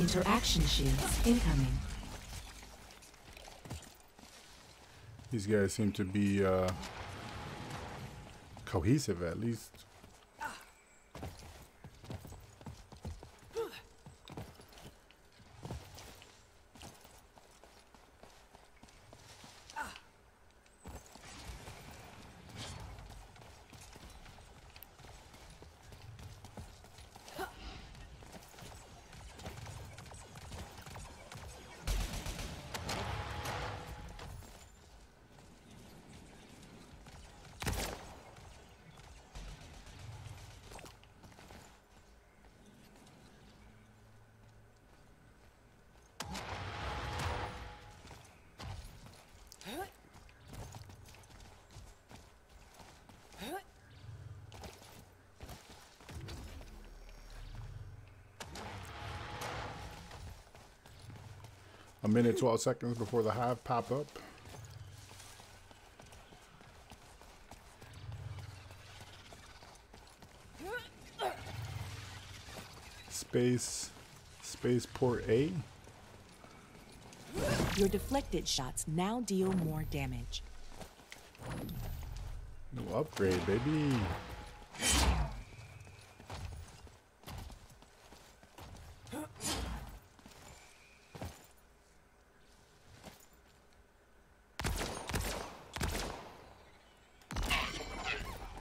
Interaction shields incoming. These guys seem to be uh, cohesive, at least. A minute, 12 seconds before the hive pop up. Space, spaceport A. Your deflected shots now deal more damage. No upgrade, baby.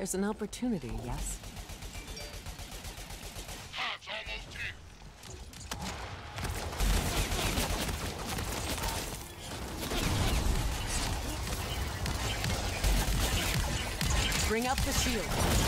There's an opportunity, yes? Bring up the shield.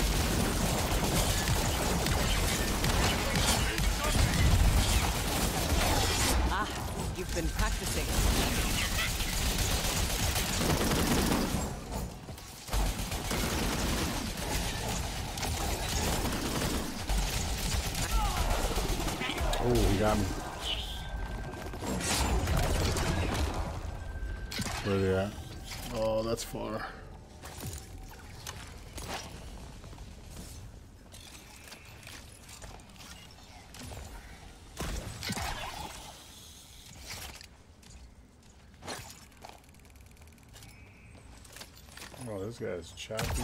those guys choppy.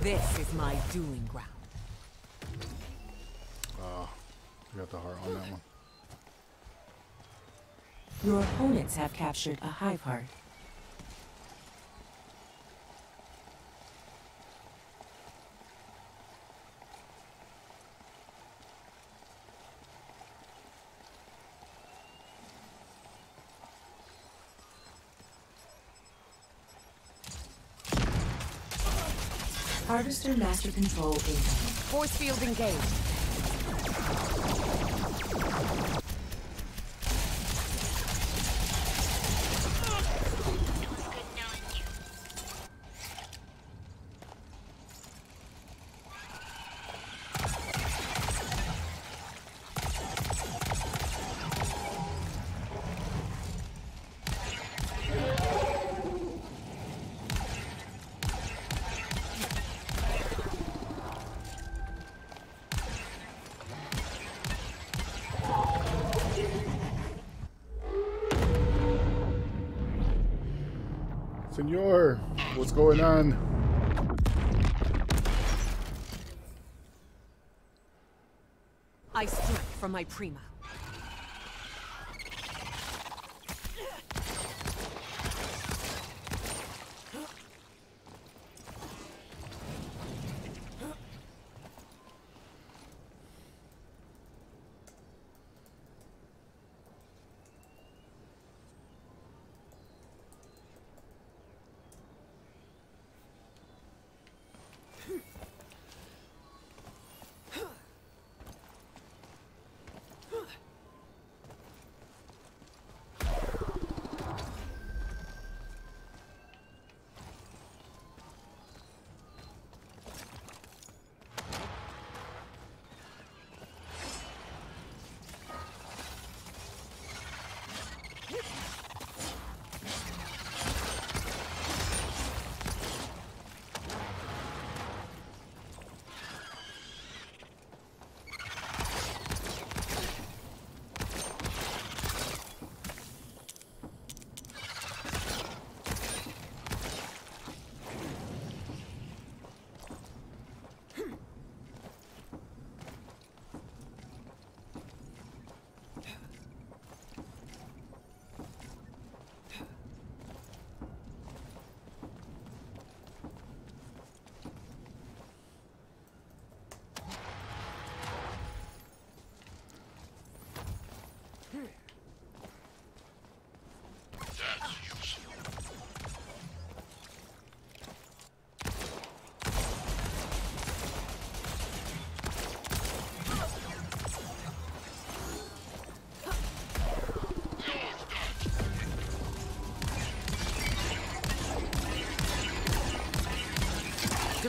This is my dueling ground. Oh, I got the heart on that one. Your opponents have captured a hive heart. Harvester Master Control. Force field engaged. Senor, what's going on? I strike from my prima.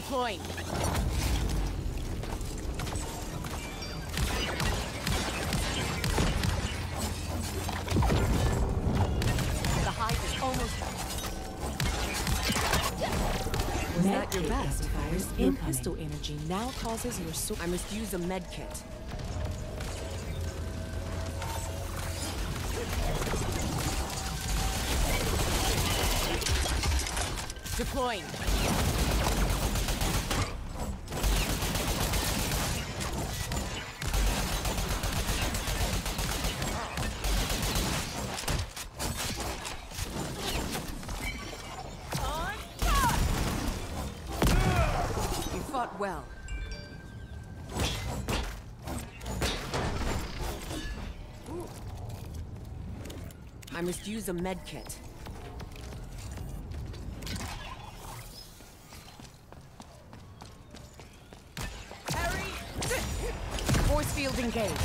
Deploying. The hive is almost Was that your best? amplifiers Your incoming. pistol energy now causes your sword. I must use a med kit. Deploying. Must use a med kit. Force field engaged.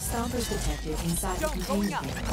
Stompers detected inside the Don't containment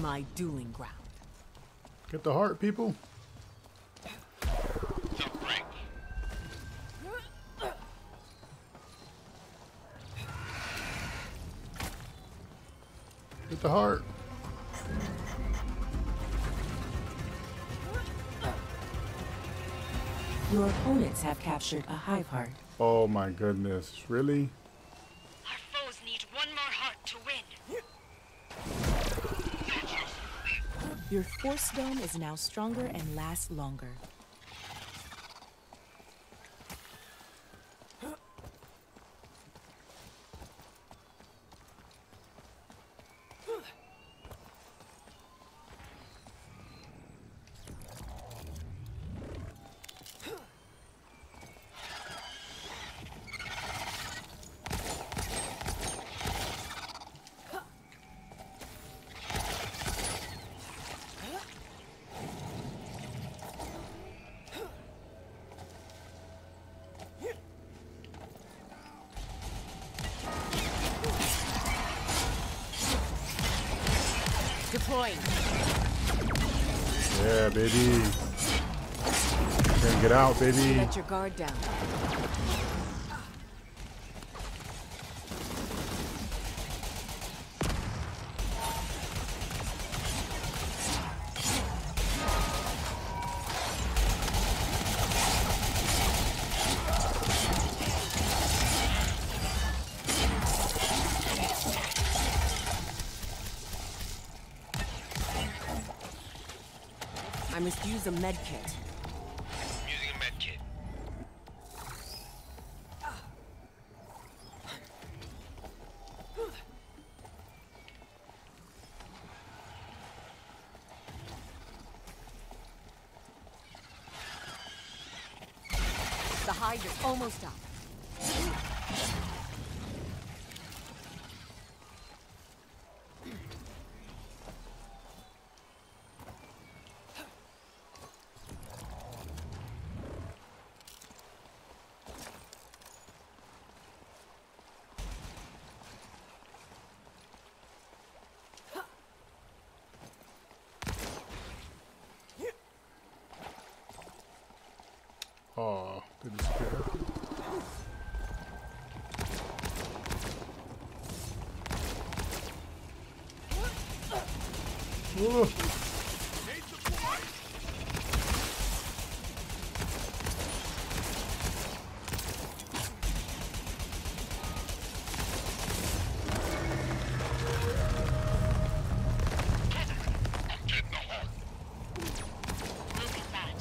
my dueling ground. Get the heart, people. Get the heart. Your opponents have captured a hive heart. Oh my goodness. Really? Our foes need one more heart to win. Your force dome is now stronger and lasts longer. Baby. Let your guard down. I must use a med Ooh. I'm getting the heart. Look at that.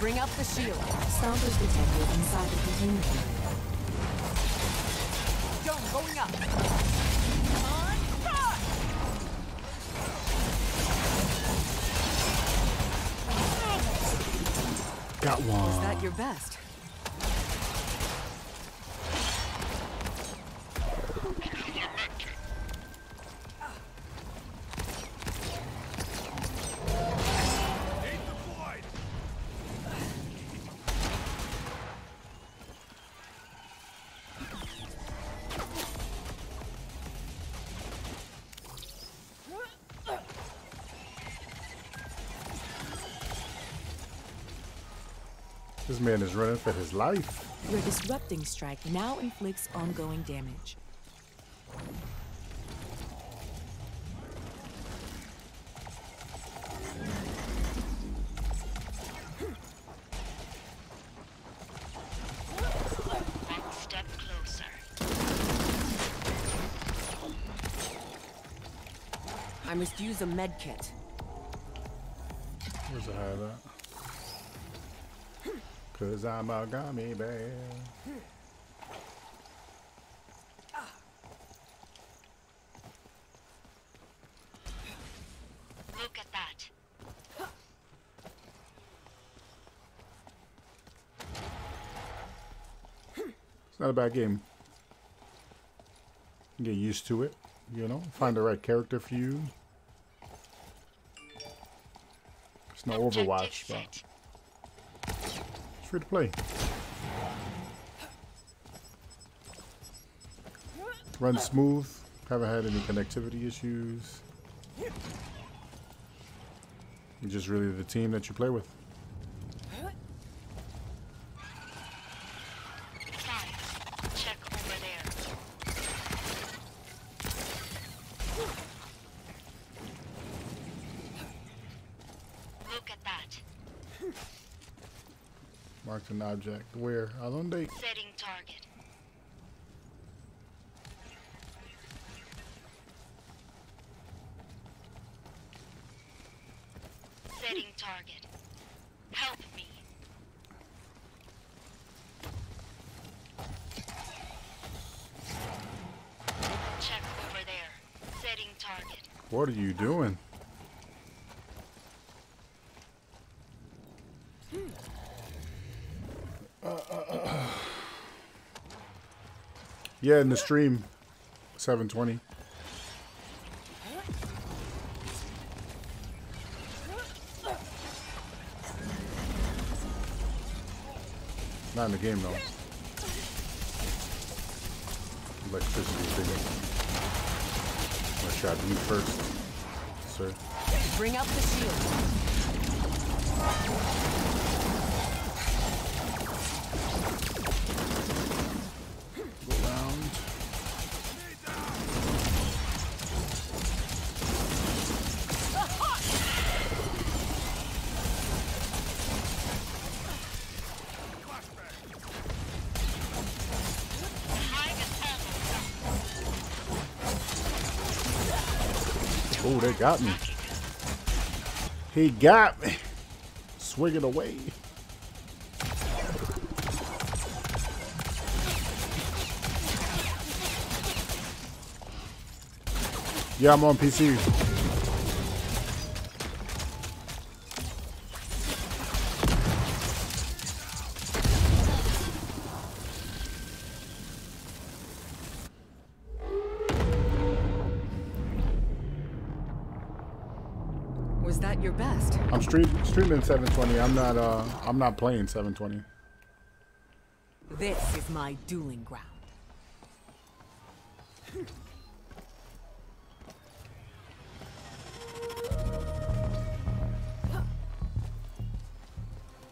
Bring up the shield. Stompers detected inside the containment. Dome going up. Your best? This man is running for his life. Your disrupting strike now inflicts ongoing damage. One step closer. I must use a med kit. Where's the hide at? Cause I'm a gummy bear. Look at that. It's not a bad game. Get used to it, you know. Find the right character for you. It's no Overwatch, but it's free to play. Run smooth. Haven't had any connectivity issues. You're just really the team that you play with. Fine. Check over there. Look at that. Object. Where? ¿A dónde? Setting target. Setting target. Help me. Check over there. Setting target. What are you doing? Uh, uh, uh. Yeah, in the stream, 720. Not in the game though. Electricity thing. Gonna try blue first, sir. Bring out the shield. Got me. He got me. Swing it away. Yeah, I'm on PC. Stream streaming 720. I'm not uh I'm not playing 720. This is my dueling ground.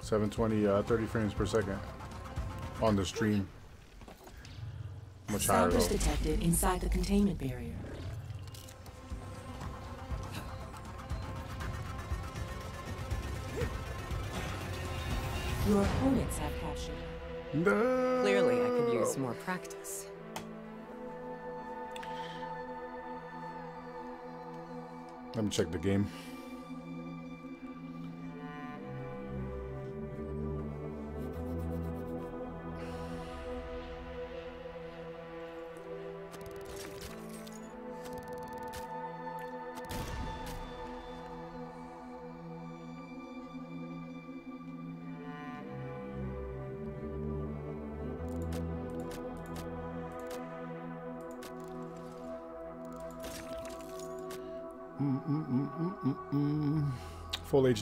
Seven twenty, uh, 30 frames per second on the stream. Much higher detected inside the containment barrier. Your opponents have captured. No. Clearly, I could use more practice. Let me check the game.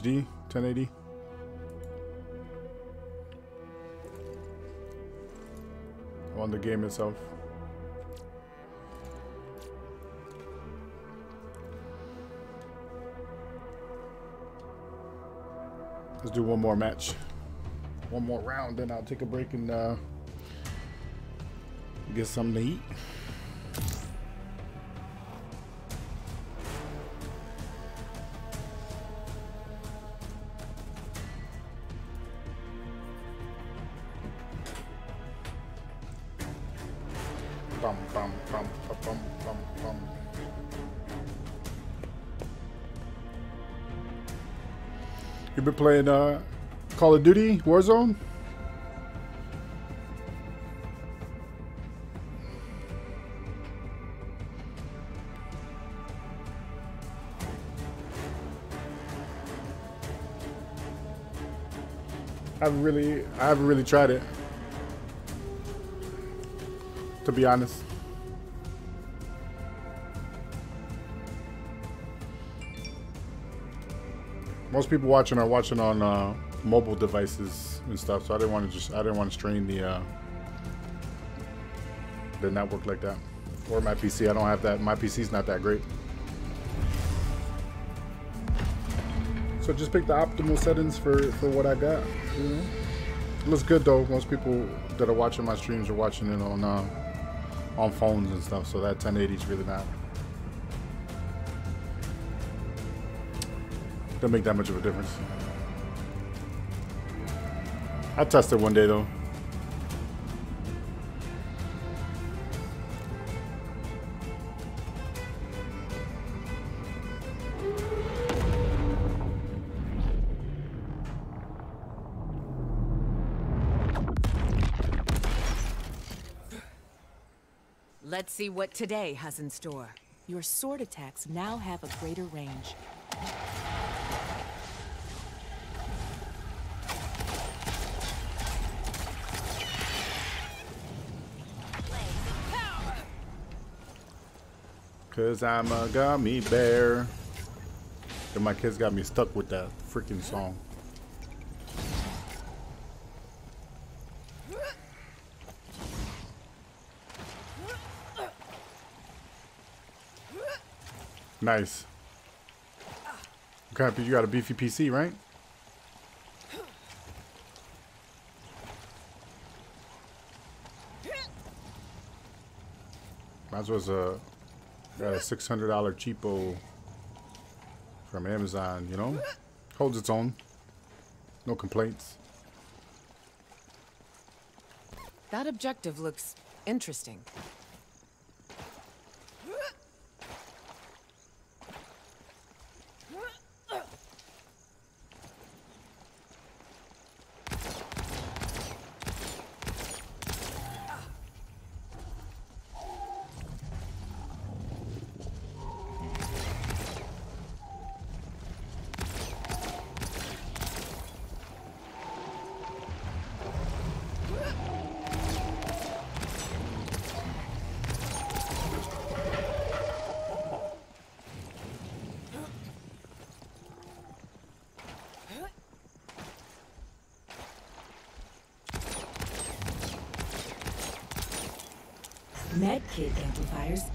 HD, 1080. On the game itself. Let's do one more match. One more round, then I'll take a break and uh, get something to eat. Playing uh, Call of Duty Warzone? I haven't really, I haven't really tried it. To be honest. Most people watching are watching on uh, mobile devices and stuff, so I didn't want to just, I didn't want to strain the uh, the network like that. or my PC. I don't have that. My PC's not that great. So just pick the optimal settings for for what I got. You know, it looks good though. Most people that are watching my streams are watching it on uh, on phones and stuff. So that 1080 is really not. Don't make that much of a difference. I'll test it one day though. Let's see what today has in store. Your sword attacks now have a greater range. Cause I'm a gummy bear. And my kids got me stuck with that freaking song. Nice. Okay, you got a beefy PC, right? Might as well as a got a six hundred dollar cheapo from Amazon. You know, holds its own. No complaints. That objective looks interesting.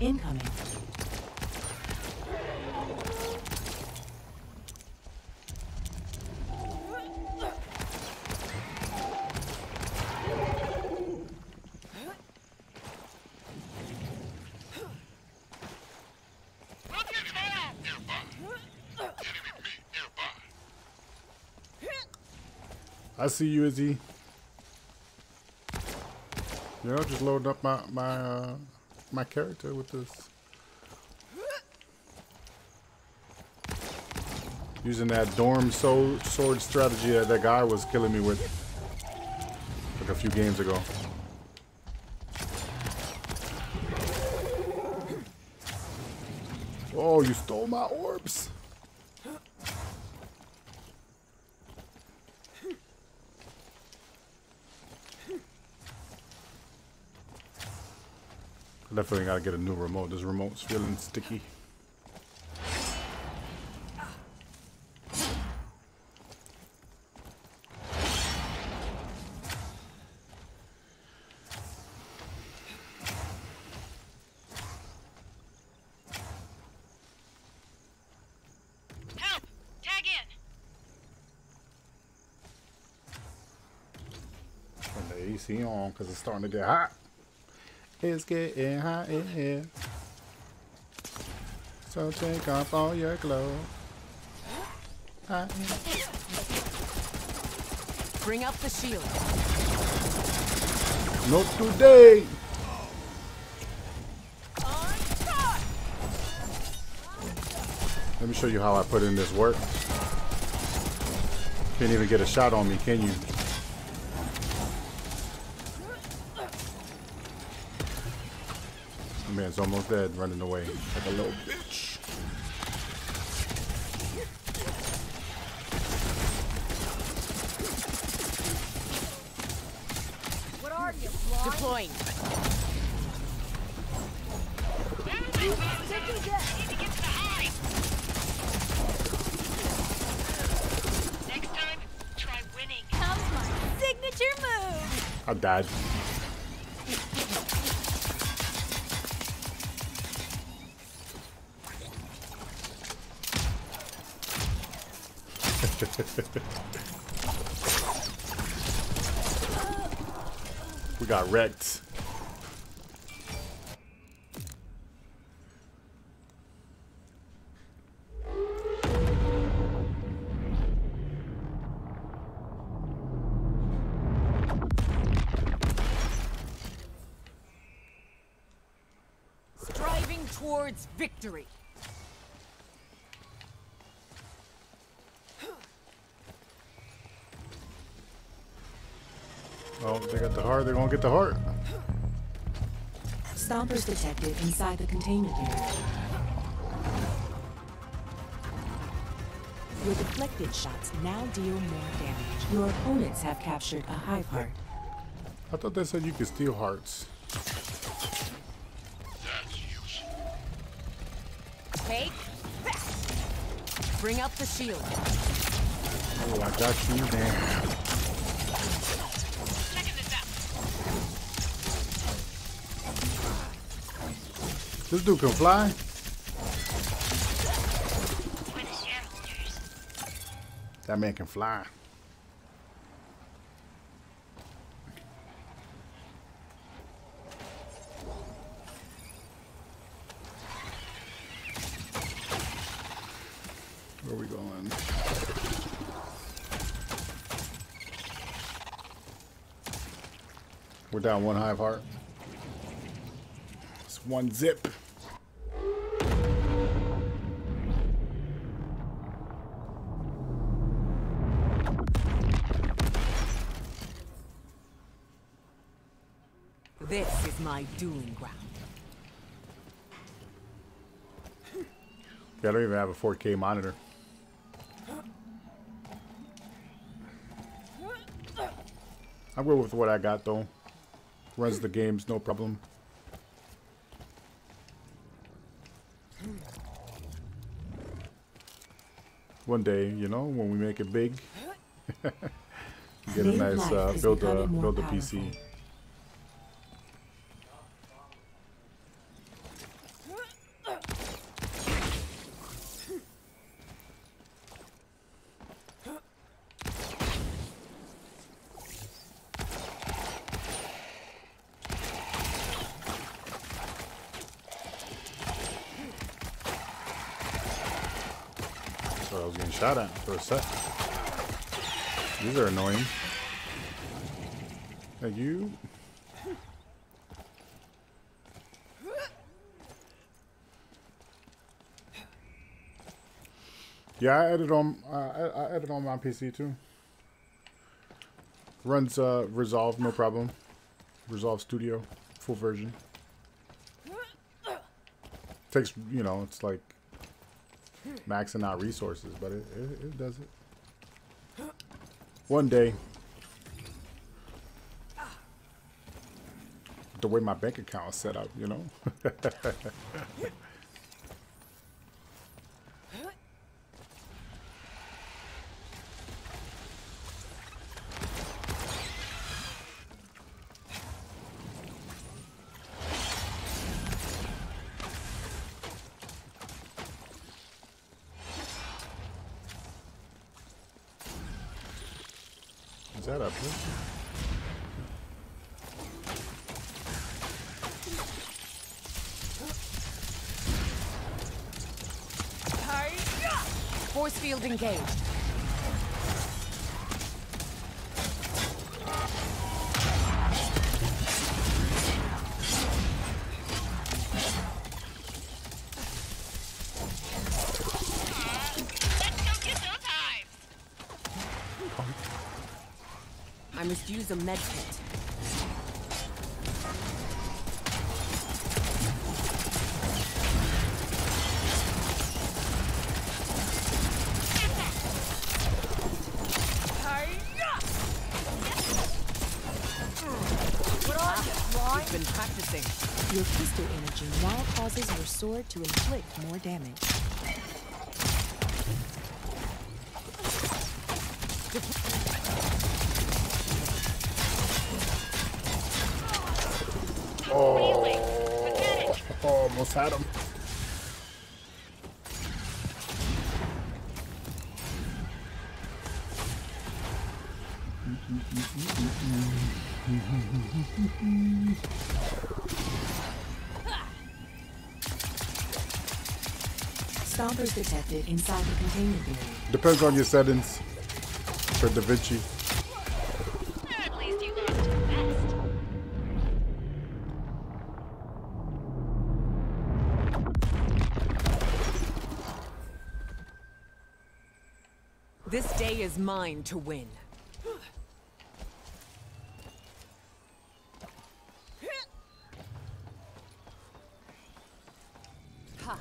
Incoming. I see you, Izzy. You know, just loading up my my uh, my character with this. Using that dorm so sword strategy that that guy was killing me with like a few games ago. Oh, you stole my orbs. Definitely gotta get a new remote. This remote's feeling sticky. Help! Tag in! Turn the AC on because it's starting to get hot. It's getting hot in here. So take off all your clothes. Hot Bring up the shield. Not today. Let me show you how I put in this work. Can't even get a shot on me, can you? My man's almost dead, running away like a little bitch. What are you, blind? Deploying. Next time, try winning. How's my signature move? I died. Got the heart. They're gonna get the heart. Stompers detected inside the containment area. Your deflected shots now deal more damage. Your opponents have captured a hive heart. I thought they said you could steal hearts. Take that. Bring up the shield. Oh, I got you. Damn. This dude can fly. That man can fly. Where are we going? We're down one hive heart. It's one zip. My dueling ground. Yeah, I don't even have a 4K monitor. I'm good with what I got though. Runs the games, no problem. One day, you know, when we make it big, (laughs) get a nice uh, build a build a. PC. So I was getting shot at for a sec. These are annoying. Thank you. Yeah, I edit on uh, I, I edit on my PC too. Runs uh, Resolve, no problem. Resolve Studio, full version. Takes you know, it's like maxing out resources, but it, it, it does it. One day, the way my bank account is set up, you know. (laughs) Is that up here? Force field engaged. I must use a med kit. Sword to inflict more damage. Oh, (laughs) almost had him. Inside the containment area. Depends on your settings for DaVinci. At least you lost to the best. This day is mine to win. Ha.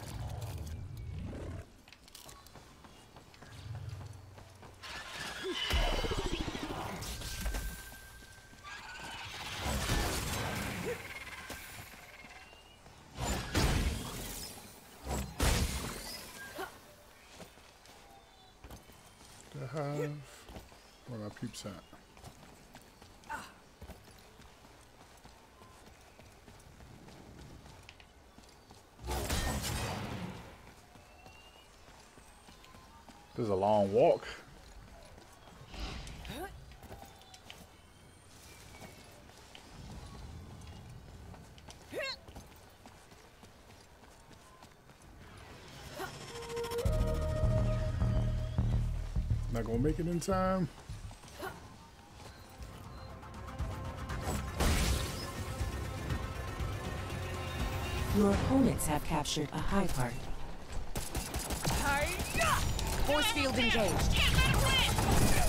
To have where my peeps at? This is a long walk. Not gonna make it in time. Your opponents have captured a hive heart. Force field engaged.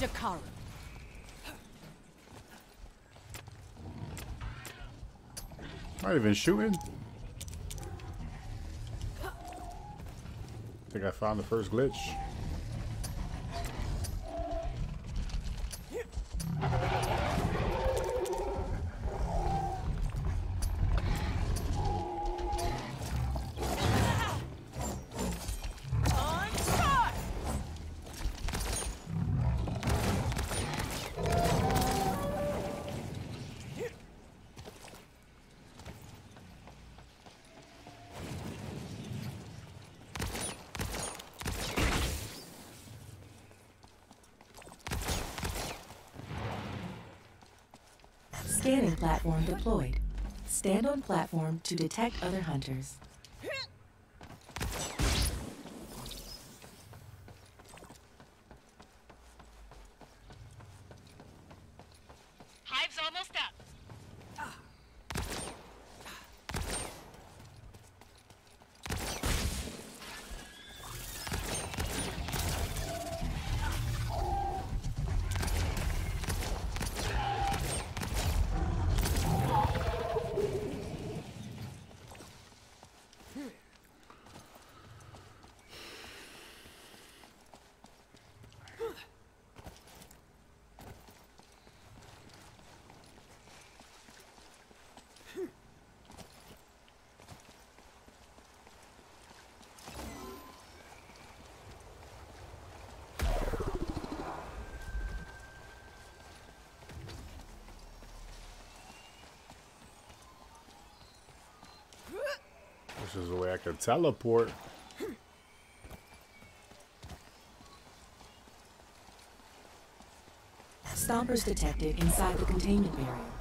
For not Dakar. Not even shooting. think I found the first glitch. Platform deployed. Stand on platform to detect other hunters. Hive's almost up. This is the way I teleport. Stompers detected inside the containment area.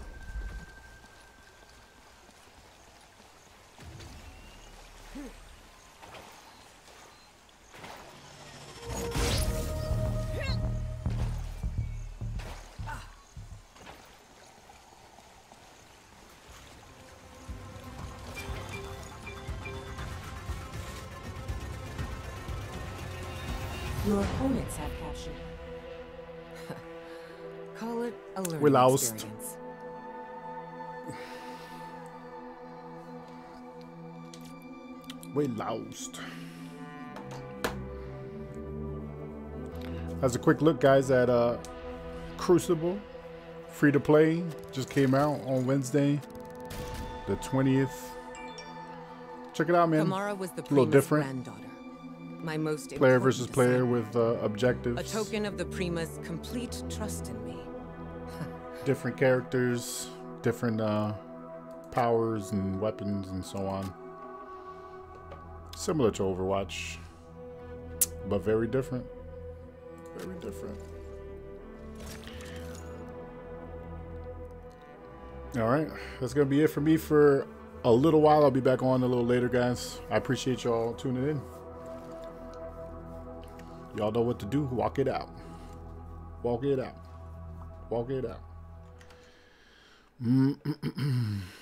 Learning We lost. experience. (sighs) We lost. That's a quick look, guys, at uh, Crucible. Free to play. Just came out on Wednesday, the 20th. Check it out, man. Kamara was the a little different. My most Player versus player with uh, objectives. A token of the Prima's complete trust in. Different characters, different uh, powers and weapons and so on. Similar to Overwatch, but very different. Very different. All right, that's gonna be it for me for a little while. I'll be back on a little later, guys. I appreciate y'all tuning in. Y'all know what to do. Walk it out. Walk it out. Walk it out. Mm-mm-mm.